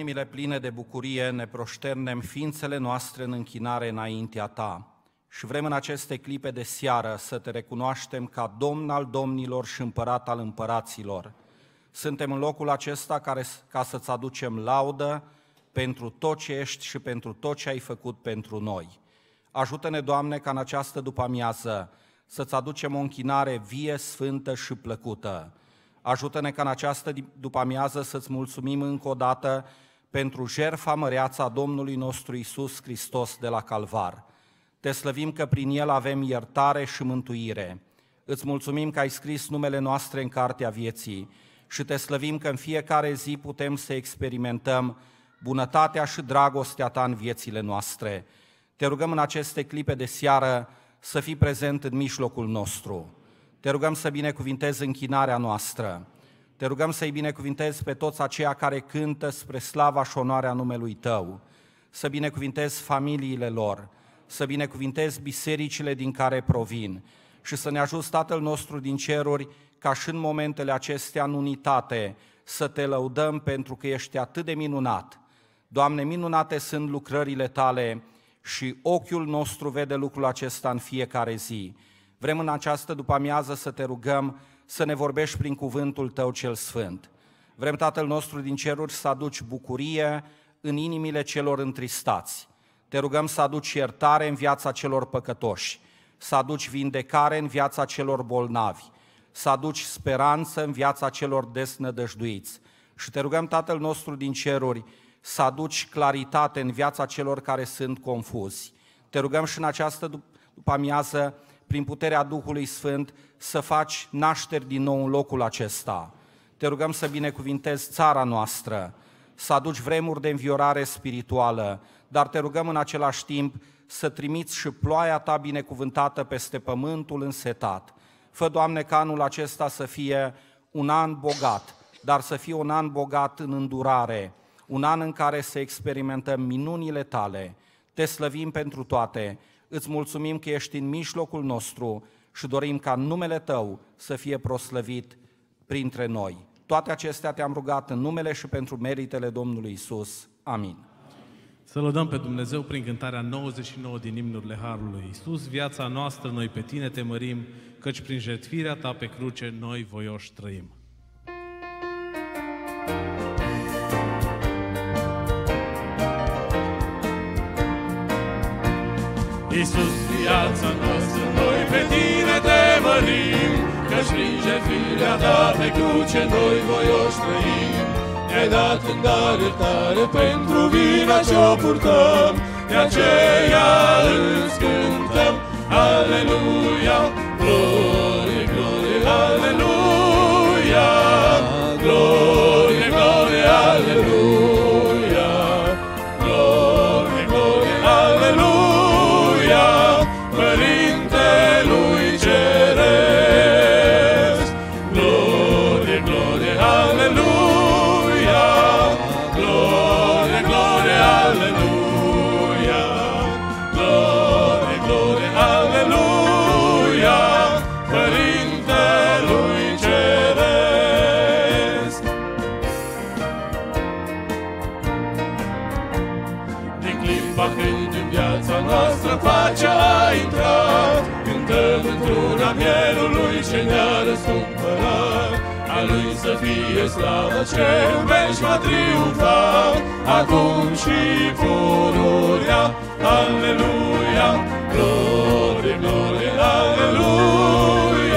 cu inimile pline de bucurie ne proșternem ființele noastre în închinare înaintea Ta și vrem în aceste clipe de seară să Te recunoaștem ca Domn al domnilor și Împărat al împăraților. Suntem în locul acesta care, ca să-ți aducem laudă pentru tot ce ești și pentru tot ce ai făcut pentru noi. Ajută-ne, Doamne, ca în această după-amiază să-ți aducem o închinare vie, sfântă și plăcută Ajută-ne ca în această după-amiază să-ți mulțumim încă o dată pentru jertfa măreața Domnului nostru Isus Hristos de la Calvar. Te slăvim că prin El avem iertare și mântuire. Îți mulțumim că ai scris numele noastre în cartea vieții și te slăvim că în fiecare zi putem să experimentăm bunătatea și dragostea Ta în viețile noastre. Te rugăm în aceste clipe de seară să fii prezent în mijlocul nostru te rugăm să binecuvintezi închinarea noastră. Te rugăm să-i binecuvintezi pe toți aceia care cântă spre slava și onoarea numelui Tău, să binecuvintezi familiile lor, să binecuvintezi bisericile din care provin și să ne ajuți Tatăl nostru din ceruri ca și în momentele acestea în unitate să Te lăudăm pentru că ești atât de minunat. Doamne, minunate sunt lucrările Tale și ochiul nostru vede lucrul acesta în fiecare zi. Vrem în această după-amiază să te rugăm să ne vorbești prin cuvântul Tău cel Sfânt. Vrem, Tatăl nostru din ceruri, să aduci bucurie în inimile celor întristați. Te rugăm să aduci iertare în viața celor păcătoși, să aduci vindecare în viața celor bolnavi, să aduci speranță în viața celor desnădăjduiți. Și te rugăm, Tatăl nostru din ceruri, să aduci claritate în viața celor care sunt confuzi. Te rugăm și în această după amiază prin puterea Duhului Sfânt, să faci nașteri din nou în locul acesta. Te rugăm să binecuvintezi țara noastră, să aduci vremuri de înviorare spirituală, dar te rugăm în același timp să trimiți și ploaia ta binecuvântată peste pământul însetat. Fă, Doamne, ca anul acesta să fie un an bogat, dar să fie un an bogat în îndurare, un an în care să experimentăm minunile tale. Te slăvim pentru toate îți mulțumim că ești în mijlocul nostru și dorim ca numele Tău să fie proslăvit printre noi. Toate acestea te-am rugat în numele și pentru meritele Domnului Isus. Amin. Să lăudăm pe Dumnezeu prin cântarea 99 din imnurile Harului Iisus, viața noastră, noi pe Tine te mărim, căci prin jertfirea Ta pe cruce noi voioși trăim. Iisus, viața noastră, noi pe tine te mărim, Că-și prin jertfirea ta pe cruce noi voioși trăim. Ne-ai dat în dar iertare pentru vina ce-o purtăm, De aceea îți cântăm, Aleluia, glorie, glorie, Aleluia, glorie, glorie, într-una mielului ce ne-a răscumpărat. A Lui să fie slavă ce în veci va triumfa, Acum și pururea, Aleluia, Glorie, glorie, Aleluia,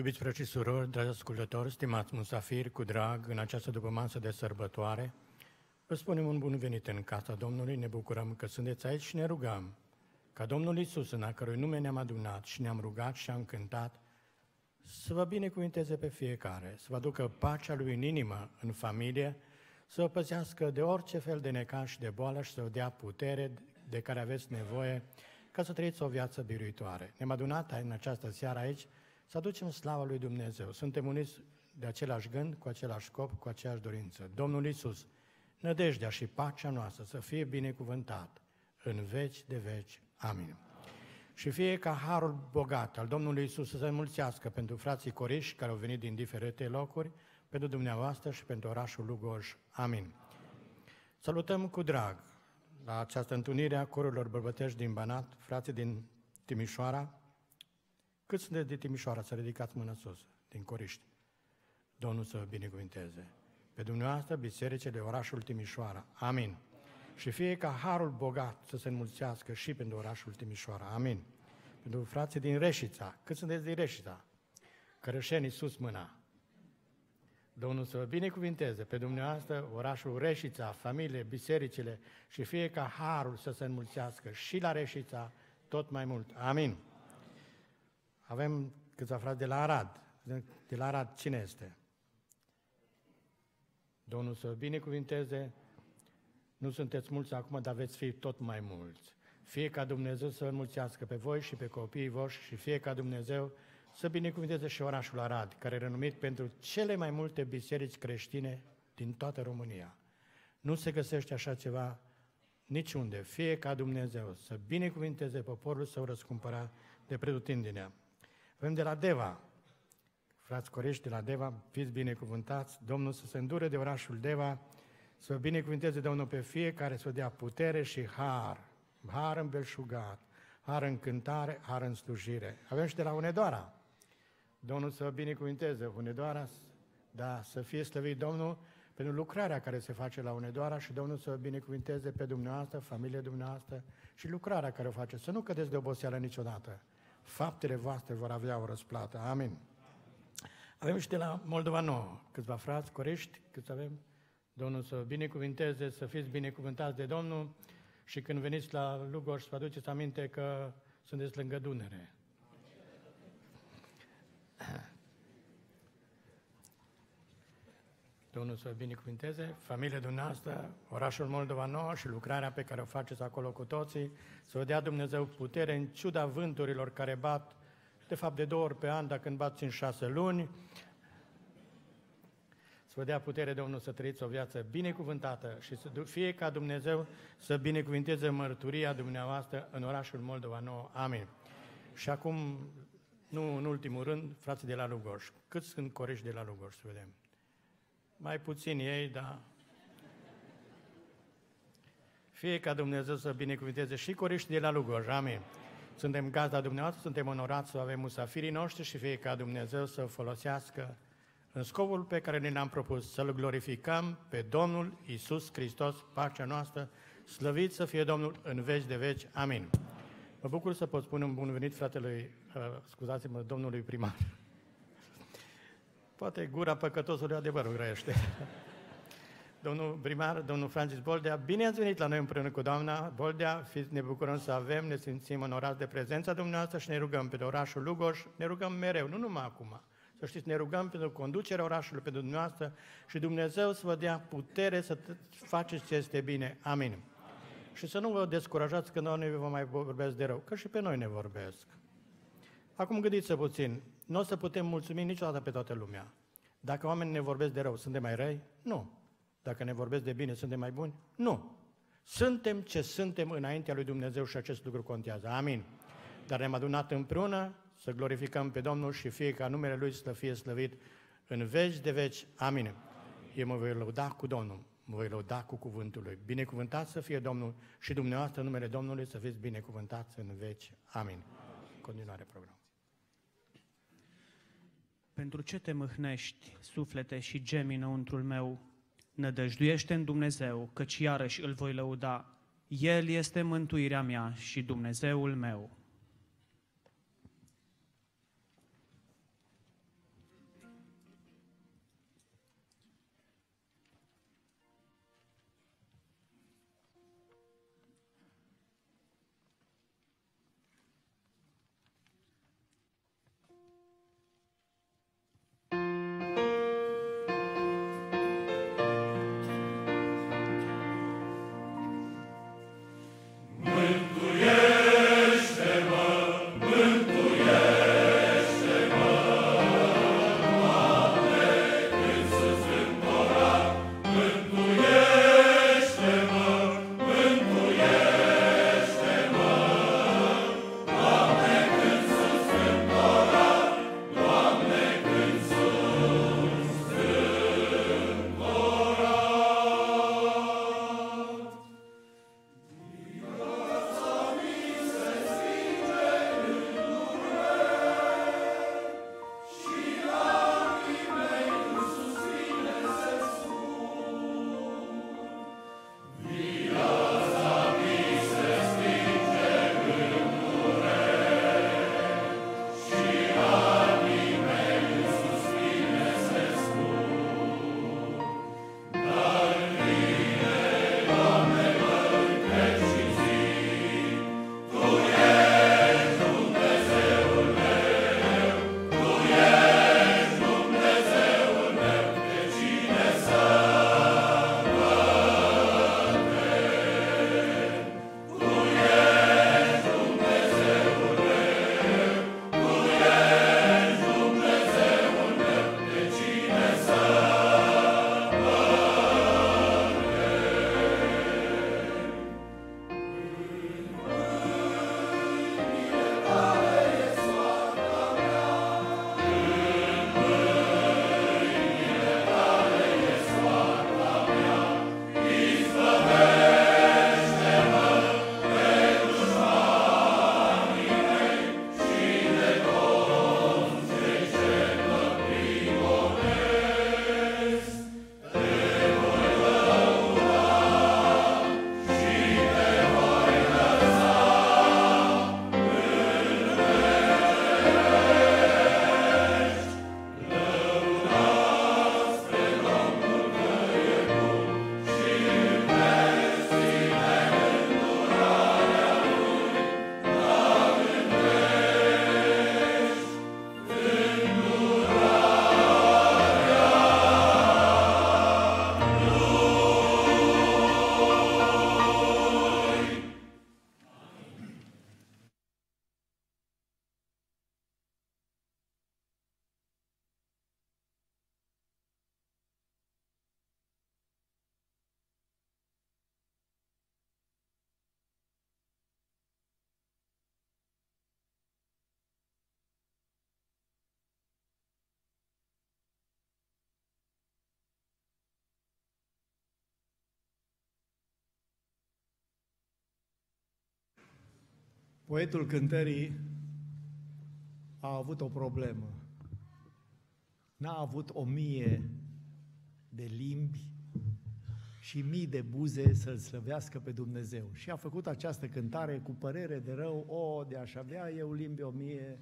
Iubiți frăți și surori, dragi ascultători, stimați musafiri, cu drag, în această dupămasă de sărbătoare, vă spunem un bun venit în casa Domnului, ne bucurăm că sunteți aici și ne rugăm ca Domnul Iisus, în a cărui nume ne-am adunat și ne-am rugat și am cântat, să vă binecuvinteze pe fiecare, să vă aducă pacea Lui în inimă, în familie, să vă păzească de orice fel de necaz și de boală și să vă dea putere de care aveți nevoie ca să trăiți o viață biruitoare. Ne-am adunat în această seară aici să aducem slava lui Dumnezeu. Suntem uniți de același gând, cu același scop, cu aceeași dorință. Domnul Isus, nădejdea și pacea noastră să fie binecuvântat în veci de veci. Amin. Și fie ca harul bogat al Domnului Isus să se înmulțească pentru frații coriși care au venit din diferite locuri, pentru dumneavoastră și pentru orașul Lugoj. Amin. Salutăm cu drag la această întâlnire a corurilor bărbătești din Banat, frații din Timișoara. Cât sunteți de Timișoara? Să ridicați mâna sus, din Coriști. Domnul să vă binecuvinteze. Pe dumneavoastră, bisericile orașul Timișoara. Amin. Și fie ca harul bogat să se înmulțească și pentru orașul Timișoara. Amin. Pentru frații din Reșița. Cât sunteți din Reșița? Cărășenii sus mâna. Domnul să vă binecuvinteze pe dumneavoastră, orașul Reșița, familie, bisericile și fie ca harul să se înmulțească și la Reșița tot mai mult. Amin. Avem câțiva frați de la Arad. De la Arad cine este? Domnul să vă binecuvinteze. Nu sunteți mulți acum, dar veți fi tot mai mulți. Fie ca Dumnezeu să vă înmulțească pe voi și pe copiii voștri și fie ca Dumnezeu să binecuvinteze și orașul Arad, care e renumit pentru cele mai multe biserici creștine din toată România. Nu se găsește așa ceva niciunde. Fie ca Dumnezeu să binecuvinteze poporul său răscumpărat de pretutindinea. Avem de la Deva, frați corești de la Deva, fiți binecuvântați, Domnul să se îndure de orașul Deva, să vă binecuvinteze Domnul pe fiecare, să vă dea putere și har, har în belșugat, har în cântare, har în slujire. Avem și de la Unedoara, Domnul să vă binecuvinteze, Unedoara, da, să fie slăvit Domnul pentru lucrarea care se face la Unedoara și Domnul să vă binecuvinteze pe dumneavoastră, familie dumneavoastră și lucrarea care o face. Să nu cădeți de oboseală niciodată. Faptele voastre vor avea o răsplată. Amin. Avem și de la Moldova Nouă, câțiva frați, corești, câți avem? Domnul să vă binecuvinteze, să fiți binecuvântați de Domnul și când veniți la Lugoj să vă aduceți aminte că sunteți lângă Dunăre. Domnul să vă binecuvinteze, familia dumneavoastră, orașul Moldova Nouă și lucrarea pe care o faceți acolo cu toții, să vă dea Dumnezeu putere în ciuda vânturilor care bat de fapt de două ori pe an, dacă bați în șase luni, să vă dea putere Domnul să trăiți o viață binecuvântată și să fie ca Dumnezeu să binecuvinteze mărturia dumneavoastră în orașul Moldova Nouă. Amin. Și acum, nu în ultimul rând, frații de la Lugoj. Câți sunt corești de la Lugoj, să vedem? Mai puțini ei, dar fie ca Dumnezeu să binecuvinteze și corești de la Lugoj. Amin. Suntem gazda dumneavoastră, suntem onorați să avem musafirii noștri și fie ca Dumnezeu să folosească în scopul pe care ne l-am propus, să-L glorificăm pe Domnul Isus Hristos, pacea noastră, slăvit să fie Domnul în veci de veci. Amin. Mă bucur să pot spune un bun venit fratelui, uh, scuzați-mă, domnului primar. Poate gura păcătosului adevărul grăiește. Domnul primar, domnul Francis Boldea, bine ați venit la noi împreună cu doamna Boldea, ne bucurăm să avem, ne simțim onorați de prezența dumneavoastră și ne rugăm pe orașul Lugoș, ne rugăm mereu, nu numai acum, să știți, ne rugăm pentru conducerea orașului, pentru dumneavoastră și Dumnezeu să vă dea putere să faceți ce este bine. Amin. Amin. Și să nu vă descurajați când oamenii vă mai vorbesc de rău, că și pe noi ne vorbesc. Acum gândiți-vă puțin, nu o să putem mulțumi niciodată pe toată lumea. Dacă oamenii ne vorbesc de rău, suntem mai răi? Nu. Dacă ne vorbesc de bine, suntem mai buni? Nu. Suntem ce suntem înaintea lui Dumnezeu și acest lucru contează. Amin. Dar ne-am adunat împreună să glorificăm pe Domnul și fie ca numele Lui să fie slăvit în veci de veci. Amin. Eu mă voi lăuda cu Domnul, mă voi lăuda cu cuvântul Lui. Binecuvântat să fie Domnul și dumneavoastră numele Domnului să fiți binecuvântați în veci. Amin. Continuare program. Pentru ce te mâhnești, suflete, și gemi înăuntrul meu? Nădăjduiește în Dumnezeu, căci iarăși îl voi lăuda. El este mântuirea mea și Dumnezeul meu. Poetul cântării a avut o problemă. N-a avut o mie de limbi și mii de buze să-L slăvească pe Dumnezeu. Și a făcut această cântare cu părere de rău, o, de aș avea eu limbi o mie,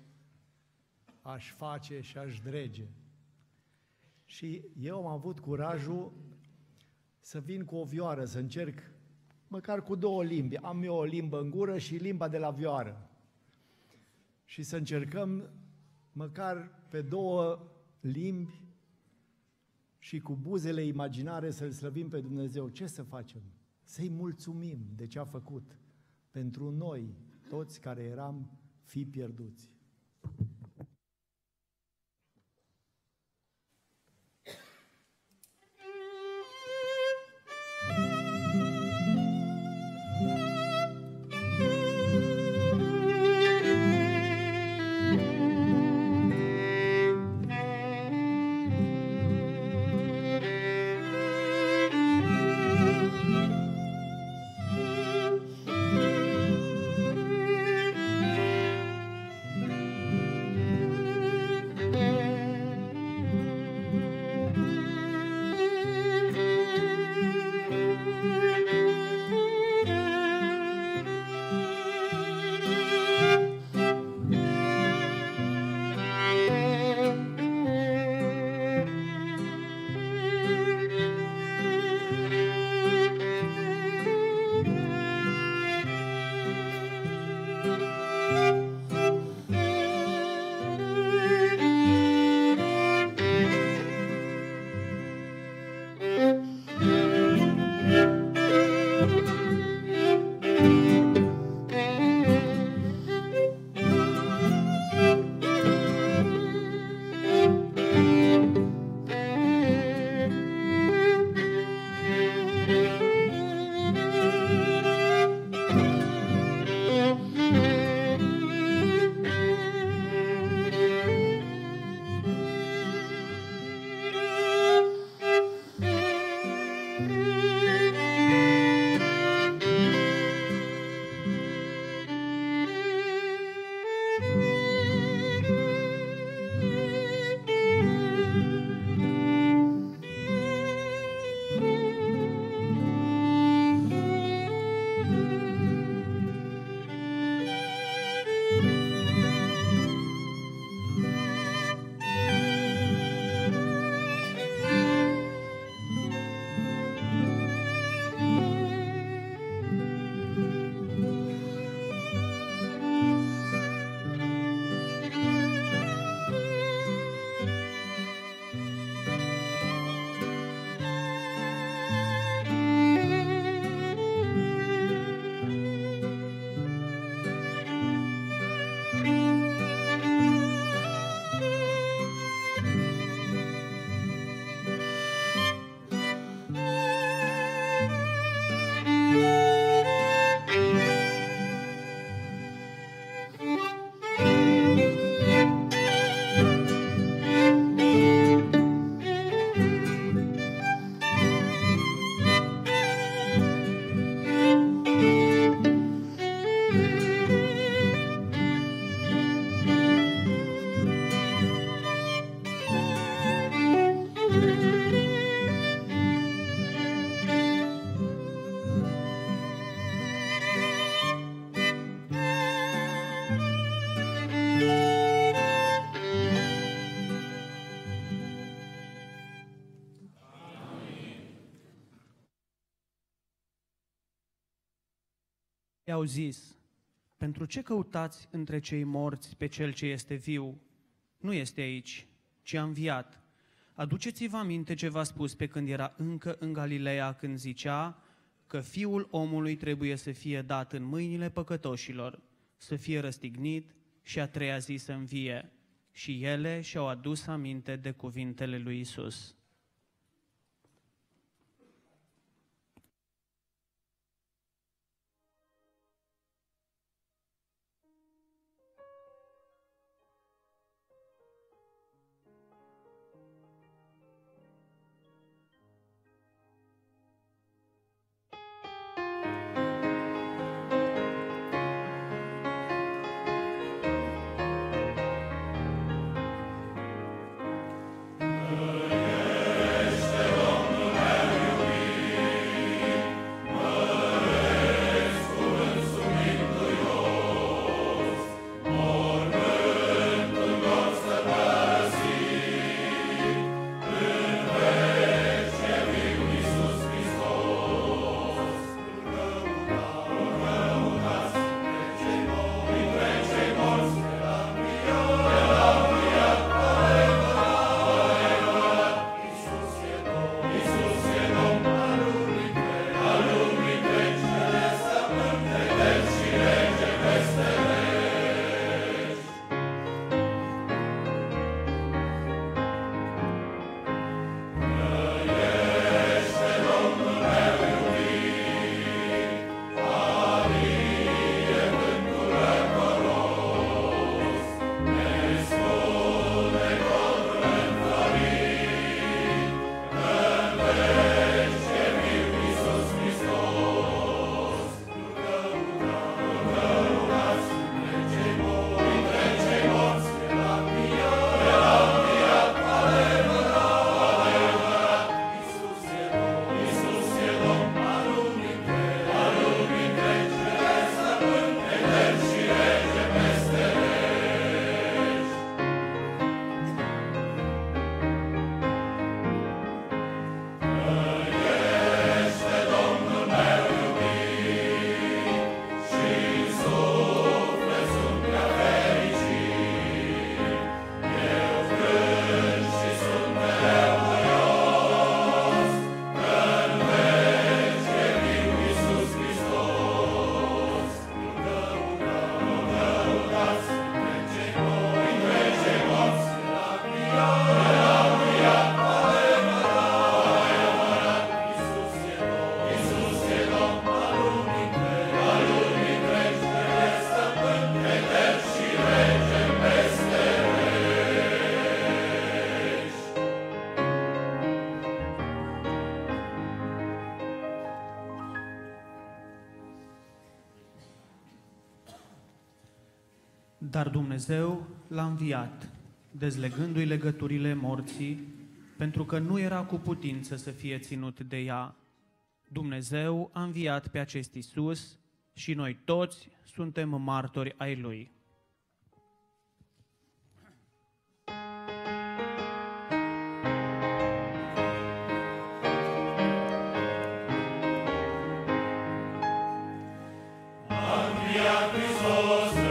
aș face și aș drege. Și eu am avut curajul să vin cu o vioară, să încerc măcar cu două limbi. Am eu o limbă în gură și limba de la vioară. Și să încercăm măcar pe două limbi și cu buzele imaginare să-L slăvim pe Dumnezeu. Ce să facem? Să-i mulțumim de ce a făcut pentru noi, toți care eram fi pierduți. I-au zis, pentru ce căutați între cei morți pe cel ce este viu? Nu este aici, ci a înviat. Aduceți-vă aminte ce v-a spus pe când era încă în Galileea, când zicea că fiul omului trebuie să fie dat în mâinile păcătoșilor, să fie răstignit și a treia zi să învie. Și ele și-au adus aminte de cuvintele lui Isus. Dumnezeu l-a înviat, dezlegându-i legăturile morții, pentru că nu era cu putință să fie ținut de ea. Dumnezeu a înviat pe acest Isus și noi toți suntem martori ai Lui. În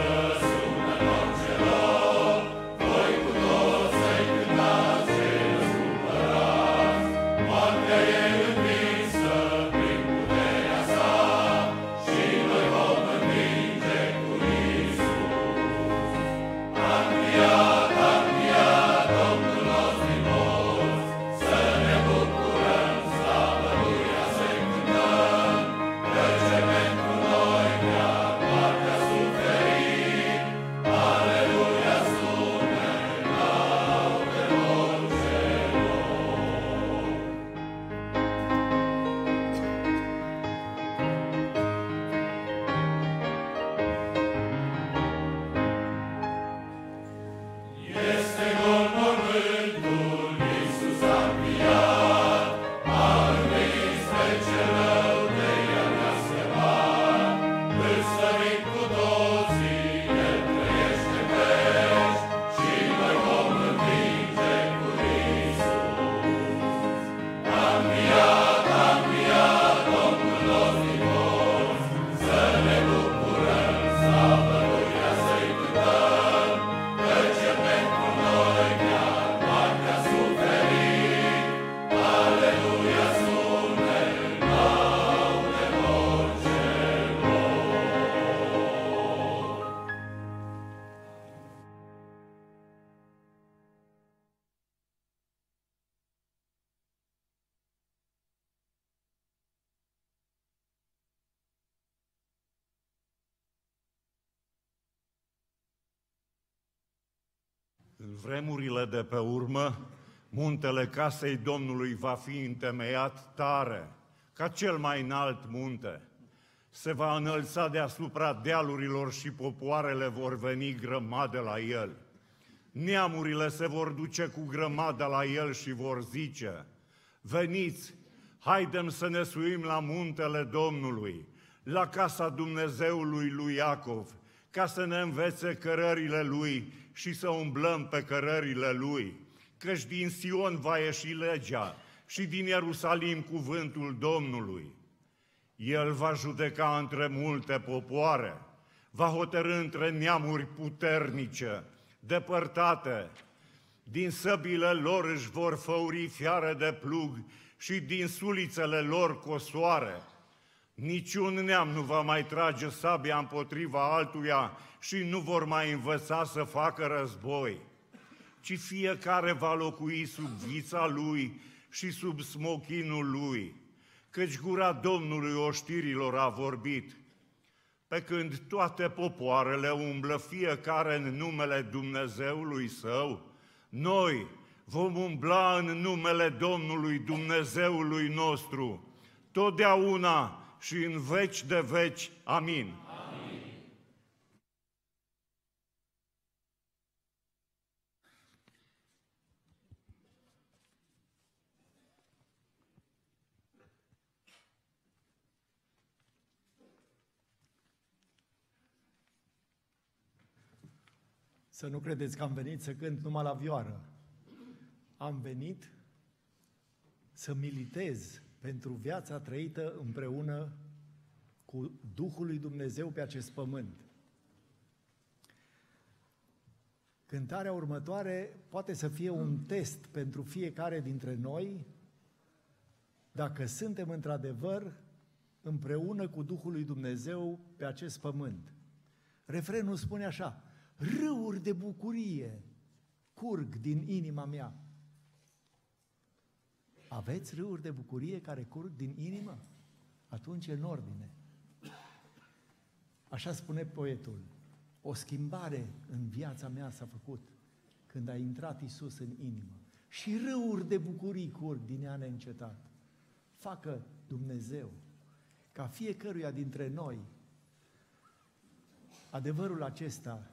vremurile de pe urmă, muntele casei Domnului va fi întemeiat tare, ca cel mai înalt munte. Se va înălța deasupra dealurilor și popoarele vor veni grămadă la el. Neamurile se vor duce cu grămadă la el și vor zice, veniți, haidem să ne suim la muntele Domnului, la casa Dumnezeului lui Iacov, ca să ne învețe cărările lui și să umblăm pe cărările lui. Căci din Sion va ieși legea și din Ierusalim cuvântul Domnului. El va judeca între multe popoare, va hotărâ între neamuri puternice, depărtate. Din săbile lor își vor făuri fiare de plug și din sulițele lor cosoare. Niciun neam nu va mai trage sabia împotriva altuia și nu vor mai învăța să facă război, ci fiecare va locui sub vița lui și sub smochinul lui, căci gura Domnului oștirilor a vorbit. Pe când toate popoarele umblă fiecare în numele Dumnezeului său, noi vom umbla în numele Domnului Dumnezeului nostru, totdeauna și în veci de veci. Amin. Să nu credeți că am venit să cânt numai la vioară. Am venit să militez pentru viața trăită împreună cu Duhul lui Dumnezeu pe acest pământ. Cântarea următoare poate să fie un test pentru fiecare dintre noi dacă suntem într-adevăr împreună cu Duhul lui Dumnezeu pe acest pământ. Refrenul spune așa, râuri de bucurie curg din inima mea. Aveți râuri de bucurie care curg din inimă? Atunci e în ordine. Așa spune poetul. O schimbare în viața mea s-a făcut când a intrat Isus în inimă. Și râuri de bucurii curg din ea neîncetat. Facă Dumnezeu ca fiecăruia dintre noi adevărul acesta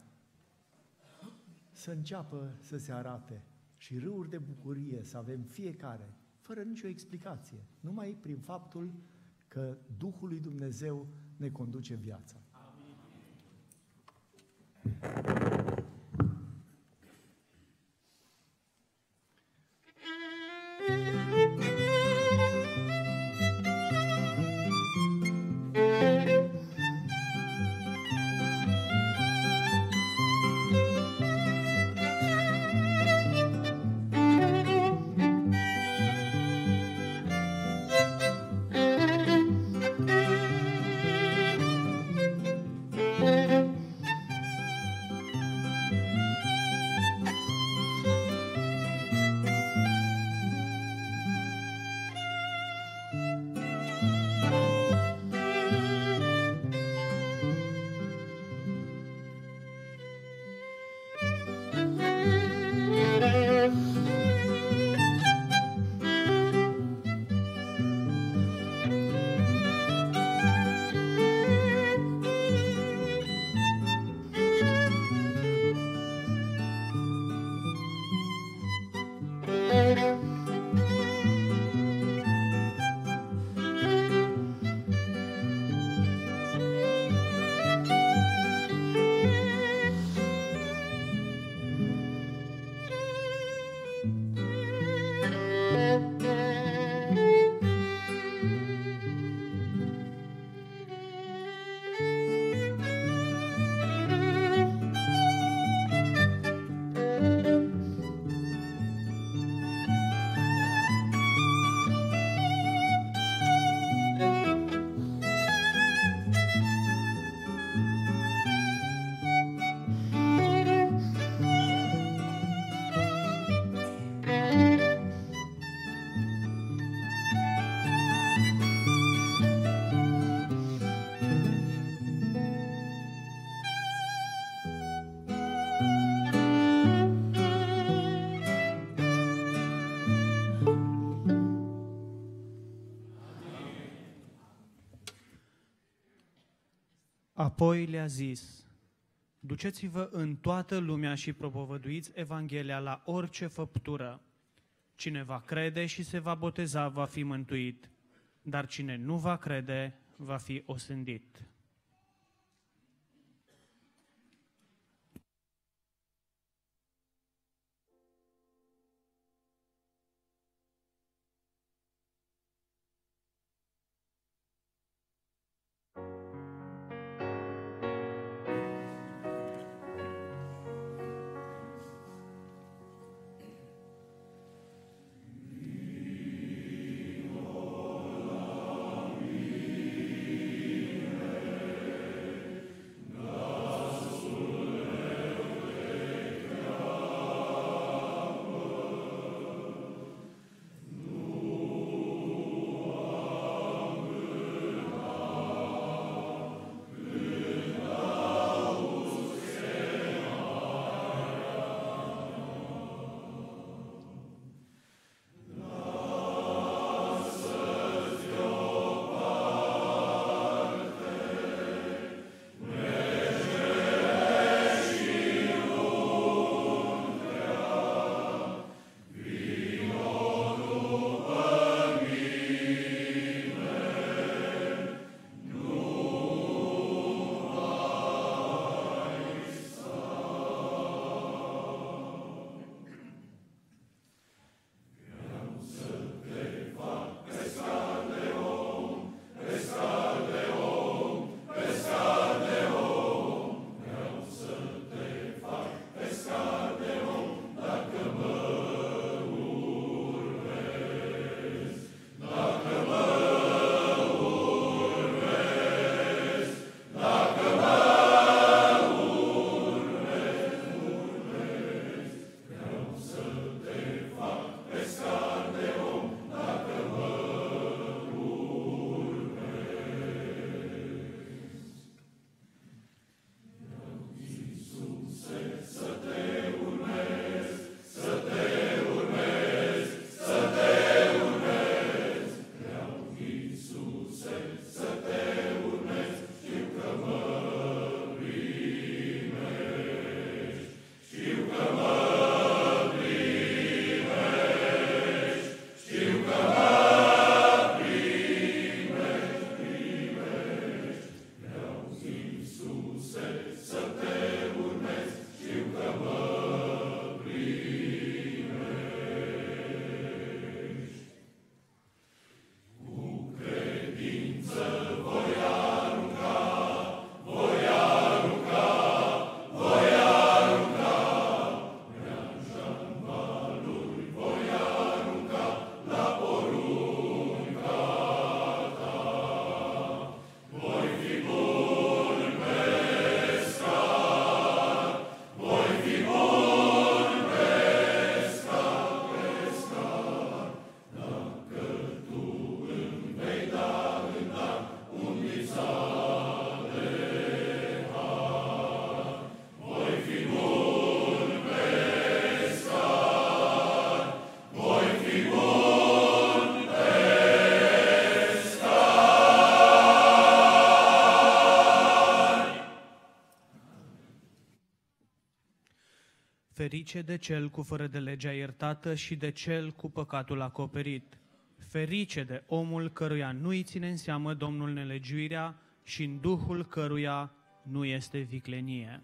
să înceapă să se arate și râuri de bucurie să avem fiecare, fără nicio explicație, numai prin faptul că Duhul lui Dumnezeu ne conduce viața. Apoi le-a zis, duceți-vă în toată lumea și propovăduiți Evanghelia la orice făptură. Cine va crede și se va boteza va fi mântuit, dar cine nu va crede va fi osândit. Ferice de cel cu fără de legea iertată și de cel cu păcatul acoperit. Ferice de omul căruia nu-i ține în seamă Domnul nelegiuirea și în duhul căruia nu este viclenie.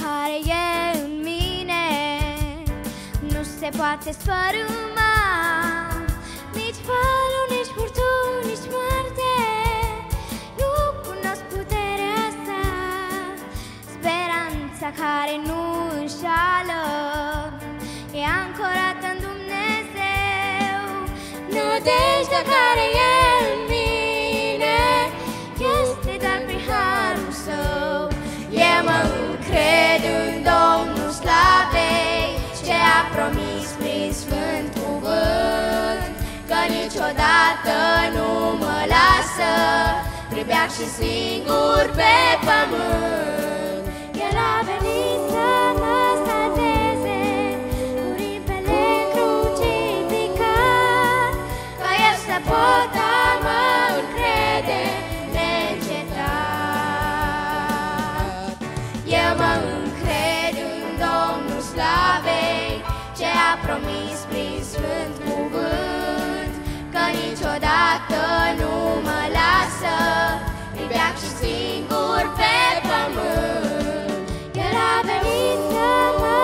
Care e în mine. Nu se poate sfărâma Nici valul, nici furtun, nici moarte. Nu cunosc puterea asta Speranța care nu înșală. E ancorată în Dumnezeu Nădejdea care e încred în Domnul Slavei Ce a promis prin Sfânt Cuvânt Că niciodată nu mă lasă Pribeac și singur pe pământ niciodată nu mă lasă. Ibeac și singur pe pământ. El a venit să mă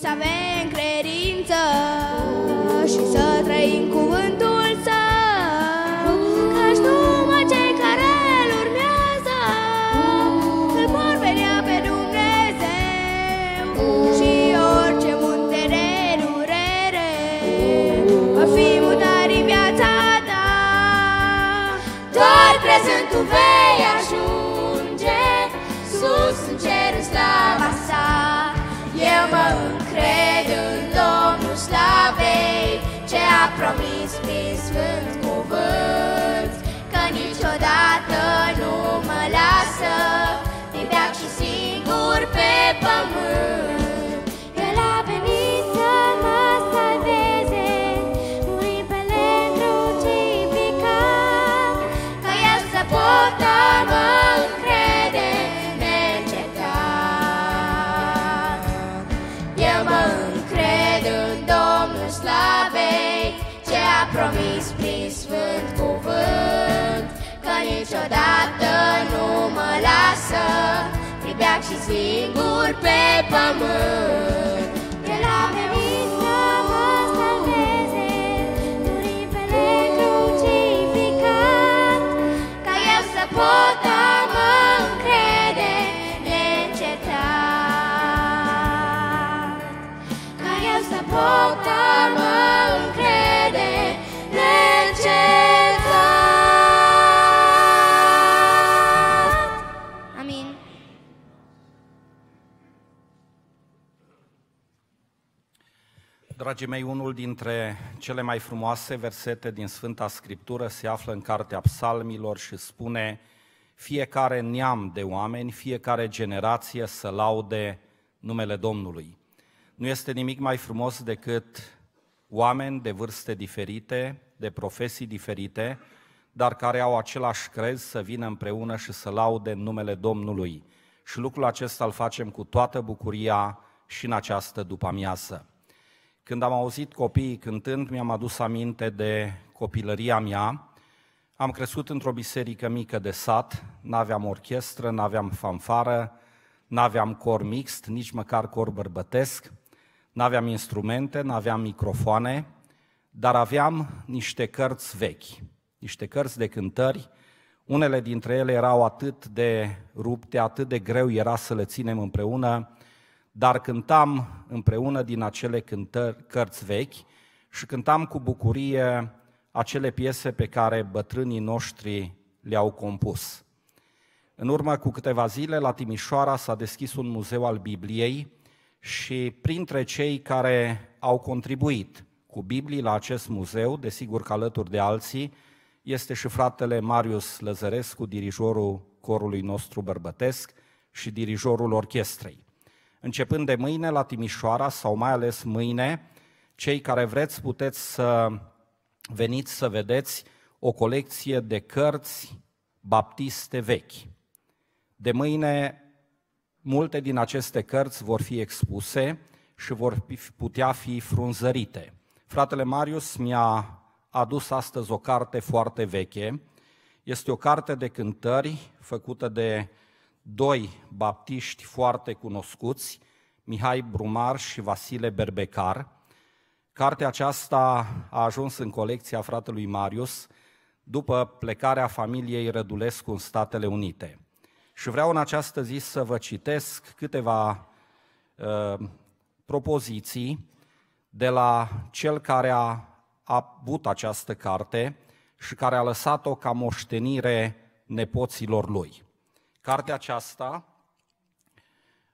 să avem credință și să trăim cuvântul său, căci numai cei care îl urmează îl vor vedea pe Dumnezeu. Și orice munte de durere va fi mutat în viața ta. Doar crezând tu vei promis prin Sfânt Cuvânt, că niciodată nu mă lasă, ibeac și singur pe pământ. Promis prin Sfânt Cuvânt, că niciodată nu mă lasă, pribeac și singur pe pământ. El a venit să mă salveze, murit pe lemn crucificat, ca eu să pot a mă încrede neîncetat. Ca eu să pot a mă încrede neîncetat. Amin. Dragii mei, unul dintre cele mai frumoase versete din Sfânta Scriptură se află în Cartea Psalmilor și spune fiecare neam de oameni, fiecare generație să laude numele Domnului. Nu este nimic mai frumos decât oameni de vârste diferite, de profesii diferite, dar care au același crez să vină împreună și să laude numele Domnului. Și lucrul acesta îl facem cu toată bucuria și în această după-amiază. Când am auzit copiii cântând, mi-am adus aminte de copilăria mea. Am crescut într-o biserică mică de sat, n-aveam orchestră, n-aveam fanfară, n-aveam cor mixt, nici măcar cor bărbătesc, n-aveam instrumente, n-aveam microfoane, dar aveam niște cărți vechi, niște cărți de cântări. Unele dintre ele erau atât de rupte, atât de greu era să le ținem împreună, dar cântam împreună din acele cântări, cărți vechi și cântam cu bucurie acele piese pe care bătrânii noștri le-au compus. În urmă cu câteva zile, la Timișoara s-a deschis un muzeu al Bibliei și printre cei care au contribuit cu Biblii la acest muzeu, desigur că alături de alții, este și fratele Marius Lăzărescu, dirijorul corului nostru bărbătesc și dirijorul orchestrei. Începând de mâine la Timișoara sau mai ales mâine, cei care vreți puteți să veniți să vedeți o colecție de cărți baptiste vechi. De mâine, multe din aceste cărți vor fi expuse și vor putea fi frunzărite. Fratele Marius mi-a adus astăzi o carte foarte veche. Este o carte de cântări făcută de doi baptiști foarte cunoscuți, Mihai Brumar și Vasile Berbecar. Cartea aceasta a ajuns în colecția fratelui Marius după plecarea familiei Rădulescu în Statele Unite. Și vreau în această zi să vă citesc câteva uh, propoziții de la cel care a avut această carte și care a lăsat-o ca moștenire nepoților lui. Cartea aceasta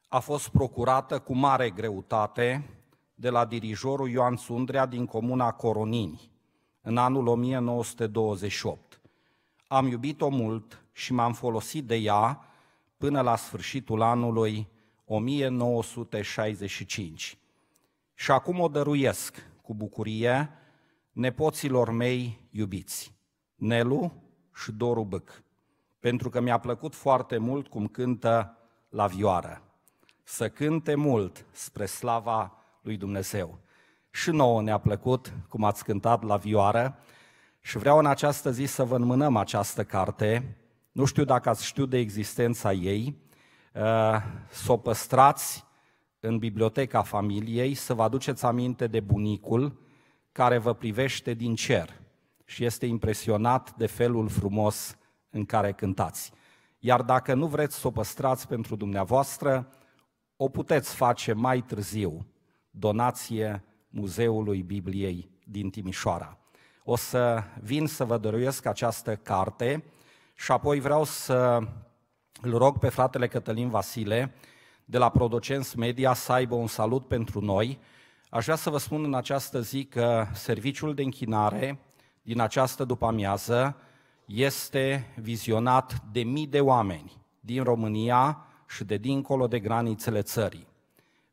a fost procurată cu mare greutate de la dirijorul Ioan Sundrea din comuna Coronini, în anul 1928. Am iubit-o mult și m-am folosit de ea până la sfârșitul anului 1965. Și acum o dăruiesc cu bucurie nepoților mei iubiți, Nelu și Doru Bâc, pentru că mi-a plăcut foarte mult cum cântă la vioară. Să cânte mult spre slava lui Dumnezeu. Și nouă ne-a plăcut cum ați cântat la vioară și vreau în această zi să vă înmânăm această carte. Nu știu dacă ați știut de existența ei, uh, să o păstrați în biblioteca familiei, să vă aduceți aminte de bunicul care vă privește din cer și este impresionat de felul frumos în care cântați. Iar dacă nu vreți să o păstrați pentru dumneavoastră, o puteți face mai târziu, donație Muzeului Bibliei din Timișoara. O să vin să vă dăruiesc această carte și apoi vreau să îl rog pe fratele Cătălin Vasile de la Producens Media să aibă un salut pentru noi. Aș vrea să vă spun în această zi că serviciul de închinare din această după-amiază este vizionat de mii de oameni din România și de dincolo de granițele țării.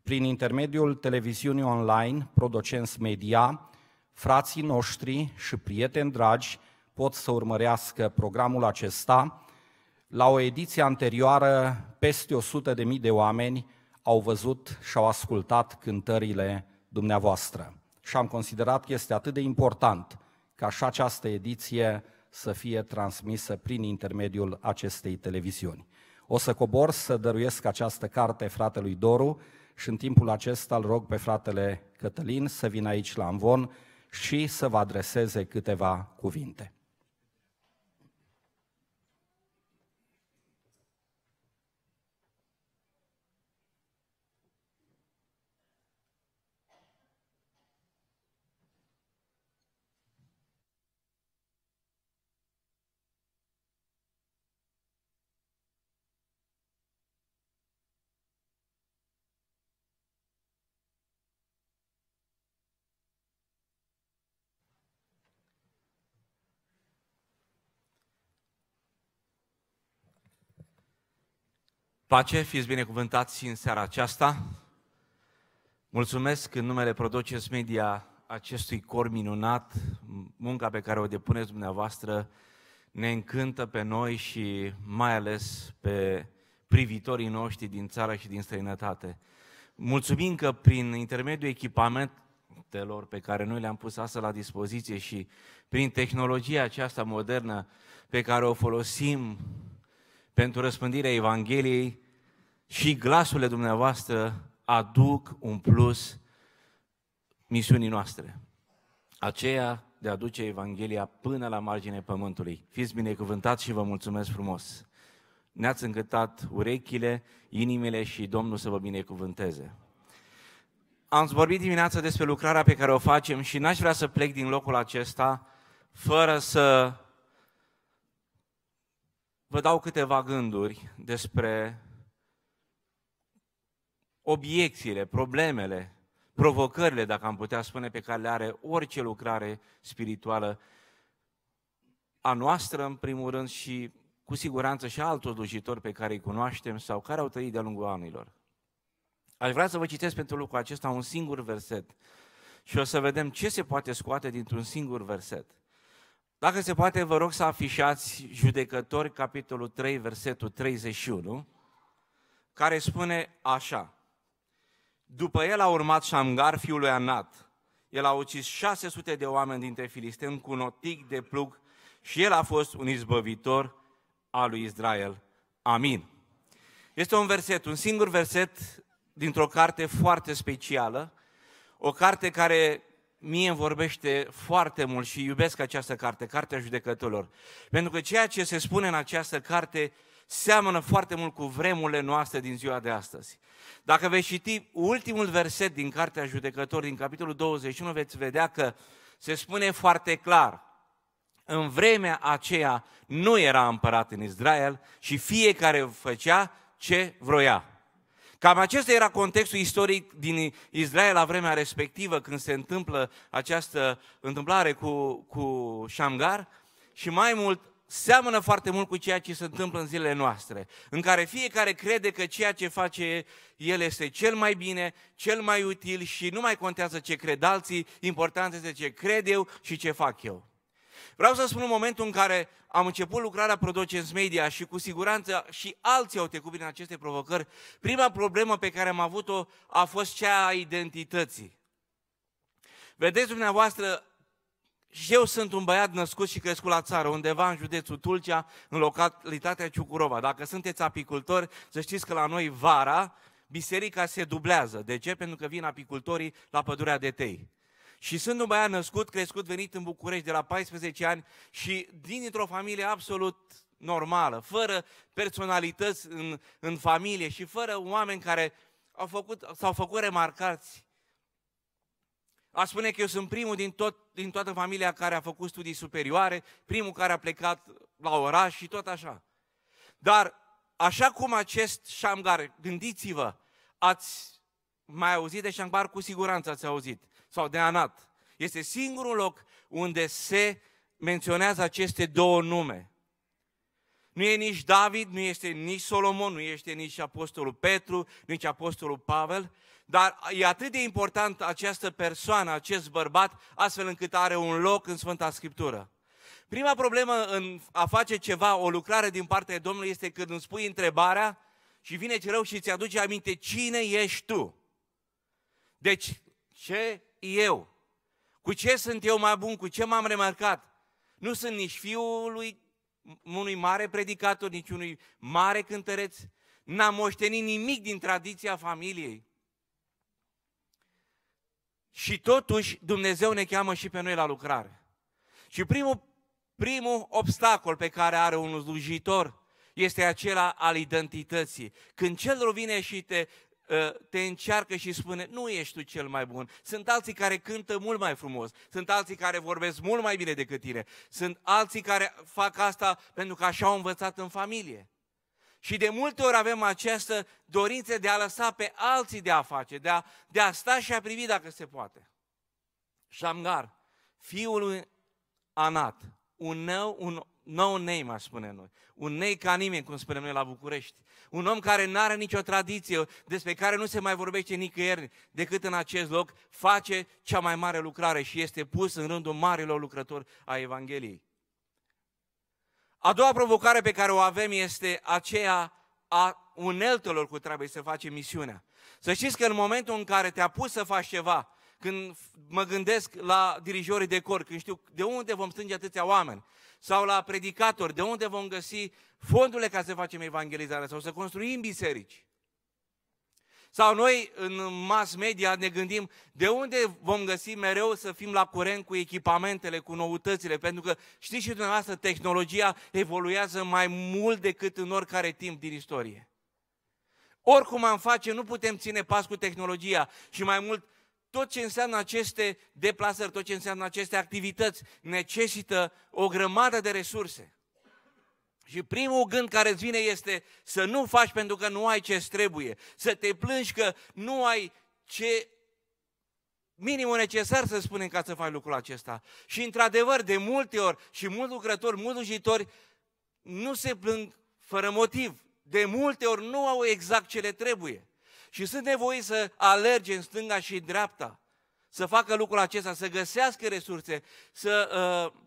Prin intermediul televiziunii online Producens Media, frații noștri și prieteni dragi pot să urmărească programul acesta. La o ediție anterioară, peste 100 de mii de oameni au văzut și au ascultat cântările dumneavoastră. Și am considerat că este atât de important ca și această ediție să fie transmisă prin intermediul acestei televiziuni. O să cobor să dăruiesc această carte fratelui Doru și în timpul acesta îl rog pe fratele Cătălin să vină aici la Amvon și să vă adreseze câteva cuvinte. Pace, fiți binecuvântați în seara aceasta. Mulțumesc în numele Produces Media acestui cor minunat, munca pe care o depuneți dumneavoastră ne încântă pe noi și mai ales pe privitorii noștri din țară și din străinătate. Mulțumim că prin intermediul echipamentelor pe care noi le-am pus astăzi la dispoziție și prin tehnologia aceasta modernă pe care o folosim pentru răspândirea Evangheliei și glasurile dumneavoastră aduc un plus misiunii noastre. Aceea de a duce Evanghelia până la marginea pământului. Fiți binecuvântați și vă mulțumesc frumos. Ne-ați încântat urechile, inimile și Domnul să vă binecuvânteze. Am vorbit dimineața despre lucrarea pe care o facem și n-aș vrea să plec din locul acesta fără să vă dau câteva gânduri despre obiecțiile, problemele, provocările, dacă am putea spune, pe care le are orice lucrare spirituală a noastră, în primul rând, și cu siguranță și altor slujitori pe care îi cunoaștem sau care au trăit de-a lungul anilor. Aș vrea să vă citesc pentru lucrul acesta un singur verset și o să vedem ce se poate scoate dintr-un singur verset. Dacă se poate, vă rog să afișați Judecători, capitolul 3, versetul 31, care spune așa. După el a urmat Shamgar, fiul lui Anat. El a ucis 600 de oameni dintre filisteni cu un otic de plug și el a fost un izbăvitor al lui Israel. Amin. Este un verset, un singur verset dintr-o carte foarte specială, o carte care mie îmi vorbește foarte mult și iubesc această carte, Cartea Judecătorilor. Pentru că ceea ce se spune în această carte seamănă foarte mult cu vremurile noastre din ziua de astăzi. Dacă veți citi ultimul verset din Cartea Judecătorilor, din capitolul 21, veți vedea că se spune foarte clar, în vremea aceea nu era împărat în Israel și fiecare făcea ce vroia. Cam acesta era contextul istoric din Israel la vremea respectivă, când se întâmplă această întâmplare cu, cu Shamgar și mai mult seamănă foarte mult cu ceea ce se întâmplă în zilele noastre, în care fiecare crede că ceea ce face el este cel mai bine, cel mai util și nu mai contează ce cred alții, important este ce cred eu și ce fac eu. Vreau să spun un momentul în care am început lucrarea Producens Media și cu siguranță și alții au trecut prin aceste provocări. Prima problemă pe care am avut-o a fost cea a identității. Vedeți dumneavoastră, și eu sunt un băiat născut și crescut la țară, undeva în județul Tulcea, în localitatea Ciucurova. Dacă sunteți apicultori, să știți că la noi vara, biserica se dublează. De ce? Pentru că vin apicultorii la pădurea de tei. Și sunt un băiat născut, crescut, venit în București de la 14 ani și din dintr-o familie absolut normală, fără personalități în, în familie și fără oameni care au făcut, s-au făcut remarcați. A spune că eu sunt primul din, tot, din toată familia care a făcut studii superioare, primul care a plecat la oraș și tot așa. Dar așa cum acest Shamgar, gândiți-vă, ați mai auzit de Shamgar? Cu siguranță ați auzit sau de Anat. Este singurul loc unde se menționează aceste două nume. Nu e nici David, nu este nici Solomon, nu este nici Apostolul Petru, nici Apostolul Pavel, dar e atât de important această persoană, acest bărbat, astfel încât are un loc în Sfânta Scriptură. Prima problemă în a face ceva, o lucrare din partea Domnului, este când îmi spui întrebarea și vine rău și îți aduce aminte cine ești tu. Deci, ce eu? Cu ce sunt eu mai bun? Cu ce m-am remarcat? Nu sunt nici fiul lui unui mare predicator, nici unui mare cântăreț. N-am moștenit nimic din tradiția familiei. Și totuși Dumnezeu ne cheamă și pe noi la lucrare. Și primul, primul obstacol pe care are un slujitor este acela al identității. Când cel vine și te Ă, te încearcă și spune, nu ești tu cel mai bun. Sunt alții care cântă mult mai frumos, sunt alții care vorbesc mult mai bine decât tine, sunt alții care fac asta pentru că așa au învățat în familie. Și de multe ori avem această dorință de a lăsa pe alții de a face, de a, de a sta și a privi dacă se poate. Shamgar, fiul lui Anat, un nou, un no name, aș spune noi. Un nei ca nimeni, cum spunem noi la București. Un om care nu are nicio tradiție, despre care nu se mai vorbește nicăieri decât în acest loc, face cea mai mare lucrare și este pus în rândul marilor lucrători a Evangheliei. A doua provocare pe care o avem este aceea a uneltelor cu trebuie să facem misiunea. Să știți că în momentul în care te-a pus să faci ceva, când mă gândesc la dirijorii de cor, când știu de unde vom strânge atâția oameni, sau la predicatori, de unde vom găsi fondurile ca să facem evangelizare sau să construim biserici. Sau noi în mass media ne gândim de unde vom găsi mereu să fim la curent cu echipamentele, cu noutățile, pentru că știți și dumneavoastră, tehnologia evoluează mai mult decât în oricare timp din istorie. Oricum am face, nu putem ține pas cu tehnologia și mai mult tot ce înseamnă aceste deplasări, tot ce înseamnă aceste activități, necesită o grămadă de resurse. Și primul gând care îți vine este să nu faci pentru că nu ai ce trebuie, să te plângi că nu ai ce minimul necesar să spunem ca să faci lucrul acesta. Și într-adevăr, de multe ori și mulți lucrători, mulți lujitori nu se plâng fără motiv. De multe ori nu au exact ce le trebuie. Și sunt nevoiți să alerge în stânga și în dreapta, să facă lucrul acesta, să găsească resurse, să, uh,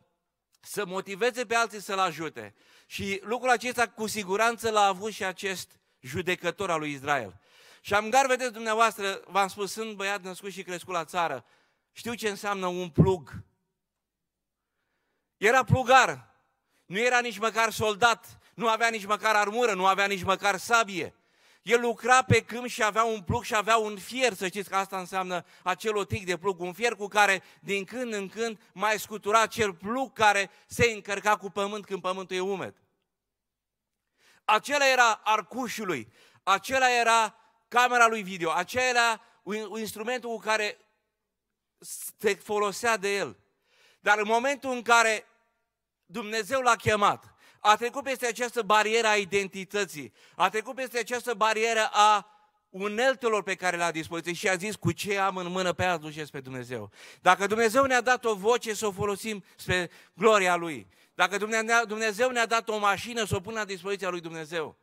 să motiveze pe alții să-l ajute. Și lucrul acesta cu siguranță l-a avut și acest judecător al lui Israel. Și am gar, vedeți dumneavoastră, v-am spus, sunt băiat născut și crescut la țară. Știu ce înseamnă un plug. Era plugar, nu era nici măcar soldat, nu avea nici măcar armură, nu avea nici măcar sabie. El lucra pe câmp și avea un plug și avea un fier, să știți că asta înseamnă acel otic de plug, un fier cu care din când în când mai scutura acel plug care se încărca cu pământ când pământul e umed. Acela era arcușului, acela era camera lui video, acela era instrumentul cu care se folosea de el. Dar în momentul în care Dumnezeu l-a chemat, a trecut peste această barieră a identității, a trecut peste această barieră a uneltelor pe care le-a dispoziție și a zis cu ce am în mână pe aia duceți pe Dumnezeu. Dacă Dumnezeu ne-a dat o voce să o folosim spre gloria Lui, dacă Dumnezeu ne-a dat o mașină să o pună la dispoziția lui Dumnezeu,